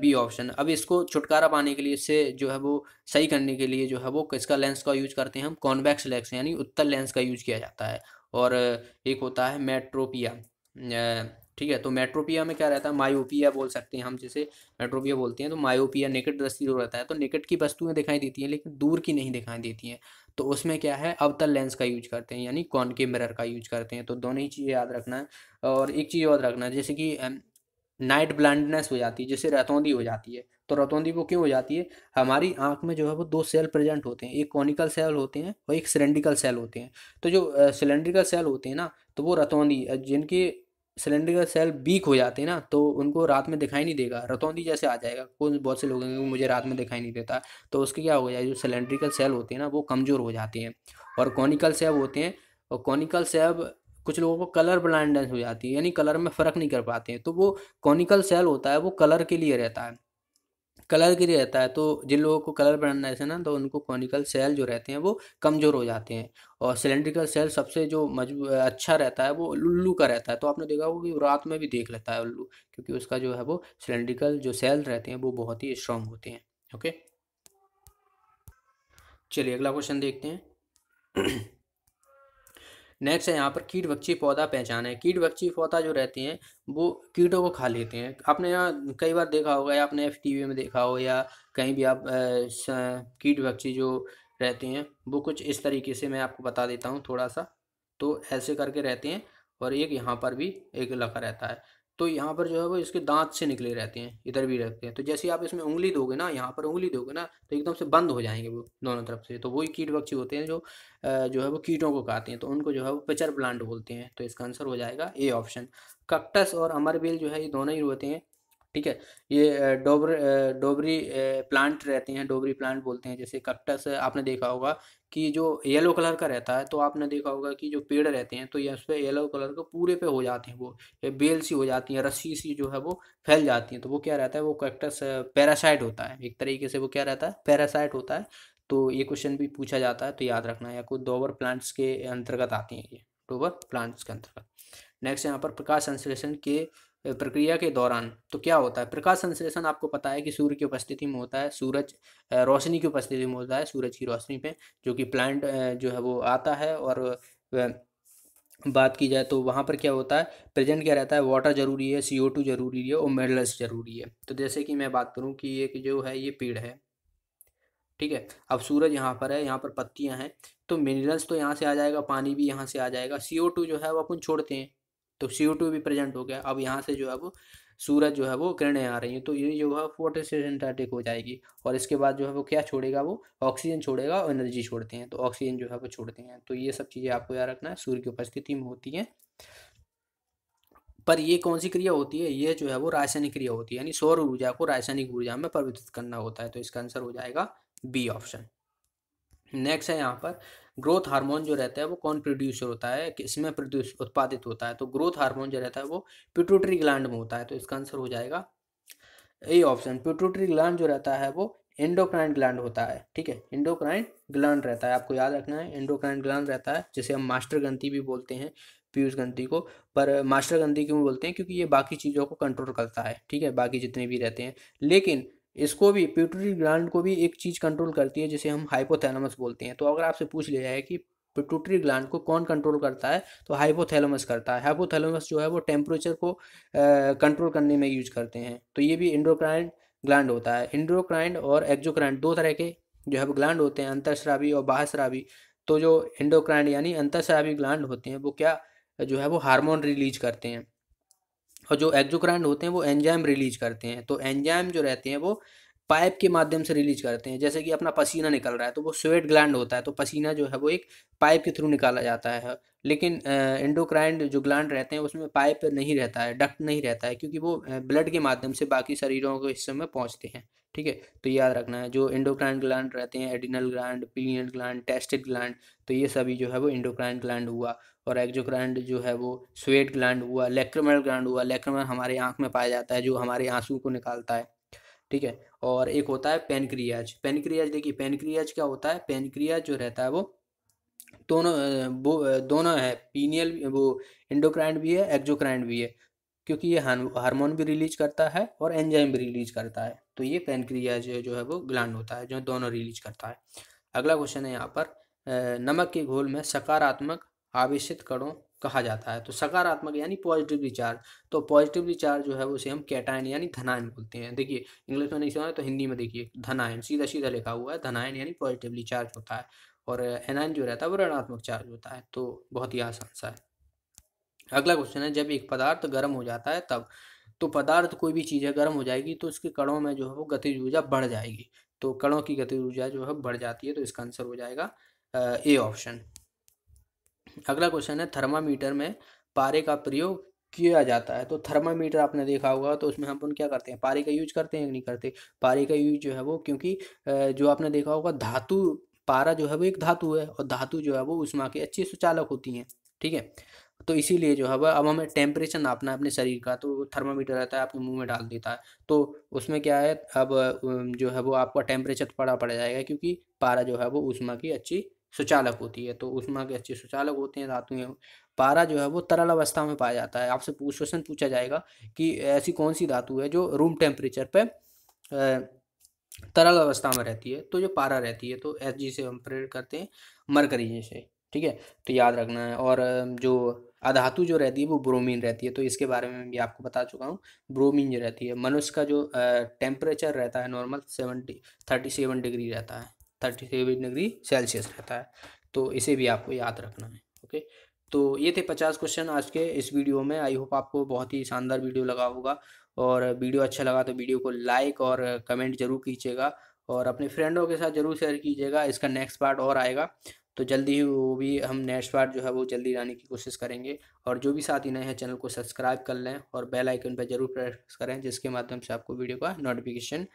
बी ऑप्शन अब इसको छुटकारा पाने के लिए, इससे जो है वो सही करने के लिए जो है वो किसका लेंस का यूज़ करते हैं हम? कॉन्वेक्स लेंस यानी उत्तर लेंस का यूज़ किया जाता है। और एक होता है मेट्रोपिया ठीक है? तो मेट्रोपिया में क्या रहता है? मायोपिया बोल सकते हैं हम जिसे मेट्रोपिया बोलते हैं। तो मायोपिया निकट दृष्टि जो रहता है तो निकट की वस्तुएँ दिखाई देती हैं, लेकिन दूर की नहीं दिखाई देती हैं। तो उसमें क्या है? अवतल लेंस का यूज़ करते हैं, यानी कौन के मिरर का यूज़ करते हैं। तो दोनों ही चीज़ें याद रखना है। और एक चीज़ याद रखना है, जैसे कि नाइट ब्लाइंडनेस हो जाती है जैसे रतौंदी हो जाती है। तो रतौंदी वो क्यों हो जाती है? हमारी आँख में जो है वो दो सेल प्रेजेंट होते हैं। एक कॉनिकल सेल होते हैं और एक सिलेंड्रिकल सेल होते हैं। तो जो सिलेंड्रिकल सेल होते हैं ना तो वो रतौंदी जिनके सिलेंडर सेल वीक हो जाते हैं ना तो उनको रात में दिखाई नहीं देगा। रतौंदी जैसे आ जाएगा। कोई बहुत से लोग हैं मुझे रात में दिखाई नहीं देता। तो उसके क्या हो जाए, जो सिलेंड्रिकल सेल होते हैं ना, वो कमज़ोर हो जाते हैं। और कॉनिकल सेब होते हैं, और कॉनिकल सेब कुछ लोगों को कलर ब्लाइंडनेस हो जाती है, यानी कलर में फ़र्क नहीं कर पाते हैं। तो वो कॉनिकल सेल होता है, वो कलर के लिए रहता है। कलर के रहता है तो जिन लोगों को कलर ब्लाइंडनेस है ना तो उनको कॉनिकल सेल जो रहते हैं, वो कमज़ोर हो जाते हैं। और सिलेंड्रिकल सेल सबसे जो मज़बूत अच्छा रहता है, वो उल्लू का रहता है। तो आपने देखा होगा कि रात में भी देख लेता है उल्लू, क्योंकि उसका जो है वो सिलेंड्रिकल जो सेल रहते हैं, वो बहुत ही स्ट्रांग होते हैं। ओके चलिए अगला क्वेश्चन देखते हैं। नेक्स्ट है यहाँ पर कीट बक्षी पौधा पहचान है। कीट बक्षी पौधा जो रहती हैं, वो कीटों को खा लेते हैं। आपने यहाँ कई बार देखा होगा या आपने एफ़ में देखा हो या कहीं भी आप कीट बक्षी जो रहते हैं, वो कुछ इस तरीके से मैं आपको बता देता हूँ थोड़ा सा। तो ऐसे करके रहते हैं और एक यहाँ पर भी एक लगा रहता है। तो यहाँ पर जो है वो इसके दांत से निकले रहते हैं, इधर भी रहते हैं। तो जैसे ही आप इसमें उंगली दोगे ना, यहाँ पर उंगली दोगे ना तो एकदम से बंद हो जाएँगे वो दोनों तरफ़ से। तो वही कीट पक्षी होते हैं जो जो है वो कीटों को खाते हैं तो उनको जो है वो पिचर प्लांट बोलते हैं। तो इसका आंसर हो जाएगा ए ऑप्शन। कक्टस और अमरबेल जो है ये दोनों ही होते हैं। ठीक है? ये डोबर डोबरी प्लांट रहते हैं, डोबरी प्लांट बोलते हैं, जैसे कक्टस, आपने देखा होगा कि जो येलो कलर का रहता है तो आपने देखा होगा कि जो पेड़ रहते हैं तो ये उस पर येलो कलर का पूरे पे हो जाते हैं वो बेल सी हो जाती हैं, रस्सी सी जो है वो फैल जाती हैं तो वो क्या रहता है, वो कैक्टस पैरासाइट होता है, एक तरीके से वो क्या रहता है, पैरासाइट होता है तो ये क्वेश्चन भी पूछा जाता है तो याद रखना है या कुछ डोबर प्लांट्स के अंतर्गत आती हैं ये, डोबर प्लांट्स के अंतर्गत। नेक्स्ट यहाँ पर प्रकाश संश्लेषण के प्रक्रिया के दौरान तो क्या होता है? प्रकाश संश्लेषण आपको पता है कि सूर्य की उपस्थिति में होता है, सूरज रोशनी की उपस्थिति में होता है, सूरज की रोशनी पे, जो कि प्लांट जो है वो आता है और बात की जाए तो वहाँ पर क्या होता है? प्रेजेंट क्या रहता है? वाटर ज़रूरी है सी ओ टू ज़रूरी है और मिनरल्स ज़रूरी है। तो जैसे कि मैं बात करूँ कि ये जो है ये पेड़ है, ठीक है? अब सूरज यहाँ पर है, यहाँ पर पत्तियाँ हैं तो मिनरल्स तो यहाँ से आ जाएगा, पानी भी यहाँ से आ जाएगा सी ओ टू जो है वो अपन छोड़ते हैं। तो सी भी प्रेजेंट हो गया। अब यहाँ से जो है वो सूरज जो है वो किरणें आ रही हैं तो ये जो है फोटोसिंथेटिक हो जाएगी और इसके बाद जो है वो क्या छोड़ेगा वो? ऑक्सीजन छोड़ेगा और एनर्जी छोड़ते हैं तो ऑक्सीजन जो है वो छोड़ते हैं। तो ये सब चीज़ें आपको याद रखना है, सूर्य की उपस्थिति में होती हैं। पर ये कौन सी क्रिया होती है? ये जो है वो रासायनिक क्रिया होती है, यानी सौर ऊर्जा को रासायनिक ऊर्जा में परिवर्तित करना होता है तो इसका आंसर हो जाएगा बी ऑप्शन नेक्स्ट है यहाँ पर ग्रोथ हार्मोन जो रहता है वो कौन प्रोड्यूसर होता है किसमें प्रोड्यूस उत्पादित होता है तो ग्रोथ हार्मोन जो रहता है वो पिट्यूटरी ग्लैंड में होता है तो इसका आंसर हो जाएगा ए ऑप्शन पिट्यूटरी ग्लैंड जो रहता है वो एंडोक्राइन ग्लैंड होता है, ठीक है? एंडोक्राइन ग्लैंड रहता है, आपको याद रखना है एंडोक्राइन ग्लैंड रहता है, जिसे हम मास्टर ग्रंथि भी बोलते हैं, पीयूष ग्रंथि को, पर मास्टर ग्रंथि क्यों बोलते हैं? क्योंकि ये बाकी चीज़ों को कंट्रोल करता है, ठीक है? बाकी जितने भी रहते हैं, लेकिन इसको भी प्यूटरी ग्लैंड को भी एक चीज़ कंट्रोल करती है, जिसे हम हाइपोथैलेमस बोलते हैं। तो अगर आपसे पूछ लिया जाए कि पिट्यूटरी ग्लैंड को कौन कंट्रोल करता है तो हाइपोथैलेमस करता है। हाइपोथैलेमस जो है वो टेम्परेचर को कंट्रोल करने में यूज़ करते हैं। तो ये भी इंडोक्राइन ग्लैंड होता है। इंडोक्राइन और एक्जोक्राइन दो तरह के जो है ग्लैंड होते हैं अंतरस्रावी और बाहस्रावी। तो जो इंडोक्राइन यानी अंतरस्रावी ग्लैंड होते हैं, वो क्या जो है वो हार्मोन रिलीज़ करते हैं। और जो एक्जोक्राइन होते हैं, वो एंजाइम रिलीज़ करते हैं। तो एंजाइम जो रहते हैं, वो पाइप के माध्यम से रिलीज़ करते हैं। जैसे कि अपना पसीना निकल रहा है तो वो स्वेट ग्लैंड होता है तो पसीना जो है, वो एक पाइप के थ्रू निकाला जाता है। लेकिन इंडोक्राइन जो ग्लैंड रहते हैं, उसमें पाइप नहीं रहता है डक्ट नहीं रहता है, क्योंकि वो ब्लड के माध्यम से बाकी शरीरों के हिस्सों में पहुँचते हैं। ठीक है? तो याद रखना है, जो इंडोक्राइन ग्लैंड रहते हैं adrenal gland pineal gland testis gland तो ये सभी जो है, वो इंडोक्राइन ग्लैंड हुआ। और एक्जोक्राइन जो है वो स्वेट ग्लैंड हुआ लेक्रमल ग्लैंड हुआ लेक्रमल हमारे आँख में पाया जाता है, जो हमारे आँसू को निकालता है, ठीक है? और एक होता है पेनक्रियाज पेनक्रियाज देखिए पेनक्रियाज क्या होता है? पेनक्रियाज जो रहता है वो दोनों वो दोनों है पीनियल वो इंडोक्राइंड भी है एक्जोक्राइन भी है, क्योंकि ये हार्मोन भी रिलीज़ करता है और एंजाइम भी रिलीज़ करता है तो ये पेनक्रियाज जो है वो ग्लैंड होता है, जो दोनों रिलीज़ करता है। अगला क्वेश्चन है यहाँ पर नमक के घोल में सकारात्मक आवेशित कणों कहा जाता है। तो सकारात्मक यानी पॉजिटिव चार्ज तो पॉजिटिव चार्ज जो है उसे हम कैटायन यानी धनायन बोलते हैं। देखिए इंग्लिश में नहीं समझ तो हिंदी में देखिए, धनायन सीधा सीधा लिखा हुआ है, धनायन यानी पॉजिटिवली चार्ज होता है। और एनायन जो रहता है वो ऋणात्मक चार्ज होता है तो बहुत ही आसान सा है। अगला क्वेश्चन है, जब एक पदार्थ गर्म हो जाता है तब तो पदार्थ कोई भी चीज़ है गर्म हो जाएगी तो उसके कणों में जो है वो गतिज ऊर्जा बढ़ जाएगी। तो कणों की गतिज ऊर्जा जो है बढ़ जाती है तो इसका आंसर हो जाएगा ए ऑप्शन अगला क्वेश्चन है थर्मामीटर में पारे का प्रयोग किया जाता है। तो थर्मामीटर आपने देखा होगा तो उसमें हम क्या करते हैं? पारे का यूज़ करते हैं या नहीं करते? पारे का यूज़ जो है वो, क्योंकि जो आपने देखा होगा, धातु, पारा जो है वो एक धातु है, और धातु जो है वो उष्मा के अच्छी सुचालक होती हैं, ठीक है? तो इसीलिए जो है वह अब हमें टेम्परेचर नापना है अपने शरीर का तो थर्मामीटर रहता है, आपके मुँह में डाल देता है। तो उसमें क्या है, अब जो है वो आपका टेम्परेचर पड़ा पड़ जाएगा, क्योंकि पारा जो है वो उष्मा की अच्छी सुचालक होती है तो उष्मा के अच्छे सुचालक होते हैं धातुएँ पारा जो है वो तरल अवस्था में पाया जाता है। आपसे क्वेश्चन पूछा जाएगा कि ऐसी कौन सी धातु है जो रूम टेम्परेचर पे तरल अवस्था में रहती है तो जो पारा रहती है तो जी से हम प्रेरित करते हैं मरकरी जैसे ठीक है? तो याद रखना है, और जो अधातु जो रहती है, वो ब्रोमीन रहती है तो इसके बारे में भी आपको बता चुका हूँ। ब्रोमीन जो रहती है, मनुष्य का जो टेम्परेचर रहता है normal seventy thirty seven degree रहता है। थर्टी सेवन डिग्री सेल्सियस रहता है। तो इसे भी आपको याद रखना है, ओके? तो ये थे पचास क्वेश्चन आज के इस वीडियो में। आई होप आपको बहुत ही शानदार वीडियो लगा होगा। और वीडियो अच्छा लगा तो वीडियो को लाइक और कमेंट ज़रूर कीजिएगा। और अपने फ्रेंडों के साथ ज़रूर शेयर कीजिएगा। इसका नेक्स्ट पार्ट और आएगा। तो जल्दी ही वो भी हम नेक्स्ट पार्ट जो है वो जल्दी लाने की कोशिश करेंगे। और जो भी साथी नए हैं, चैनल को सब्सक्राइब कर लें और बेल आइकन पर ज़रूर प्रेस करें, जिसके माध्यम से आपको वीडियो का नोटिफिकेशन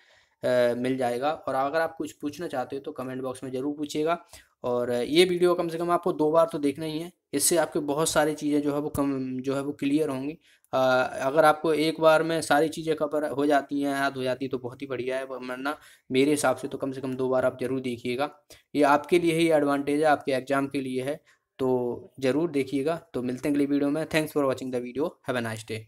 मिल जाएगा। और अगर आप कुछ पूछना चाहते हो तो कमेंट बॉक्स में ज़रूर पूछिएगा। और ये वीडियो कम से कम आपको दो बार तो देखना ही है। इससे आपके बहुत सारी चीज़ें जो है वो कम, जो है वो क्लियर होंगी। अगर आपको एक बार में सारी चीज़ें कवर हो जाती हैं, याद हो जाती है तो बहुत ही बढ़िया है। वरना मेरे हिसाब से तो कम से कम दो बार आप ज़रूर देखिएगा। ये आपके लिए ही एडवांटेज है, आपके एग्ज़ाम के लिए है। तो ज़रूर देखिएगा। तो मिलते हैं अगली वीडियो में। Thanks for watching the video. Have a nice day.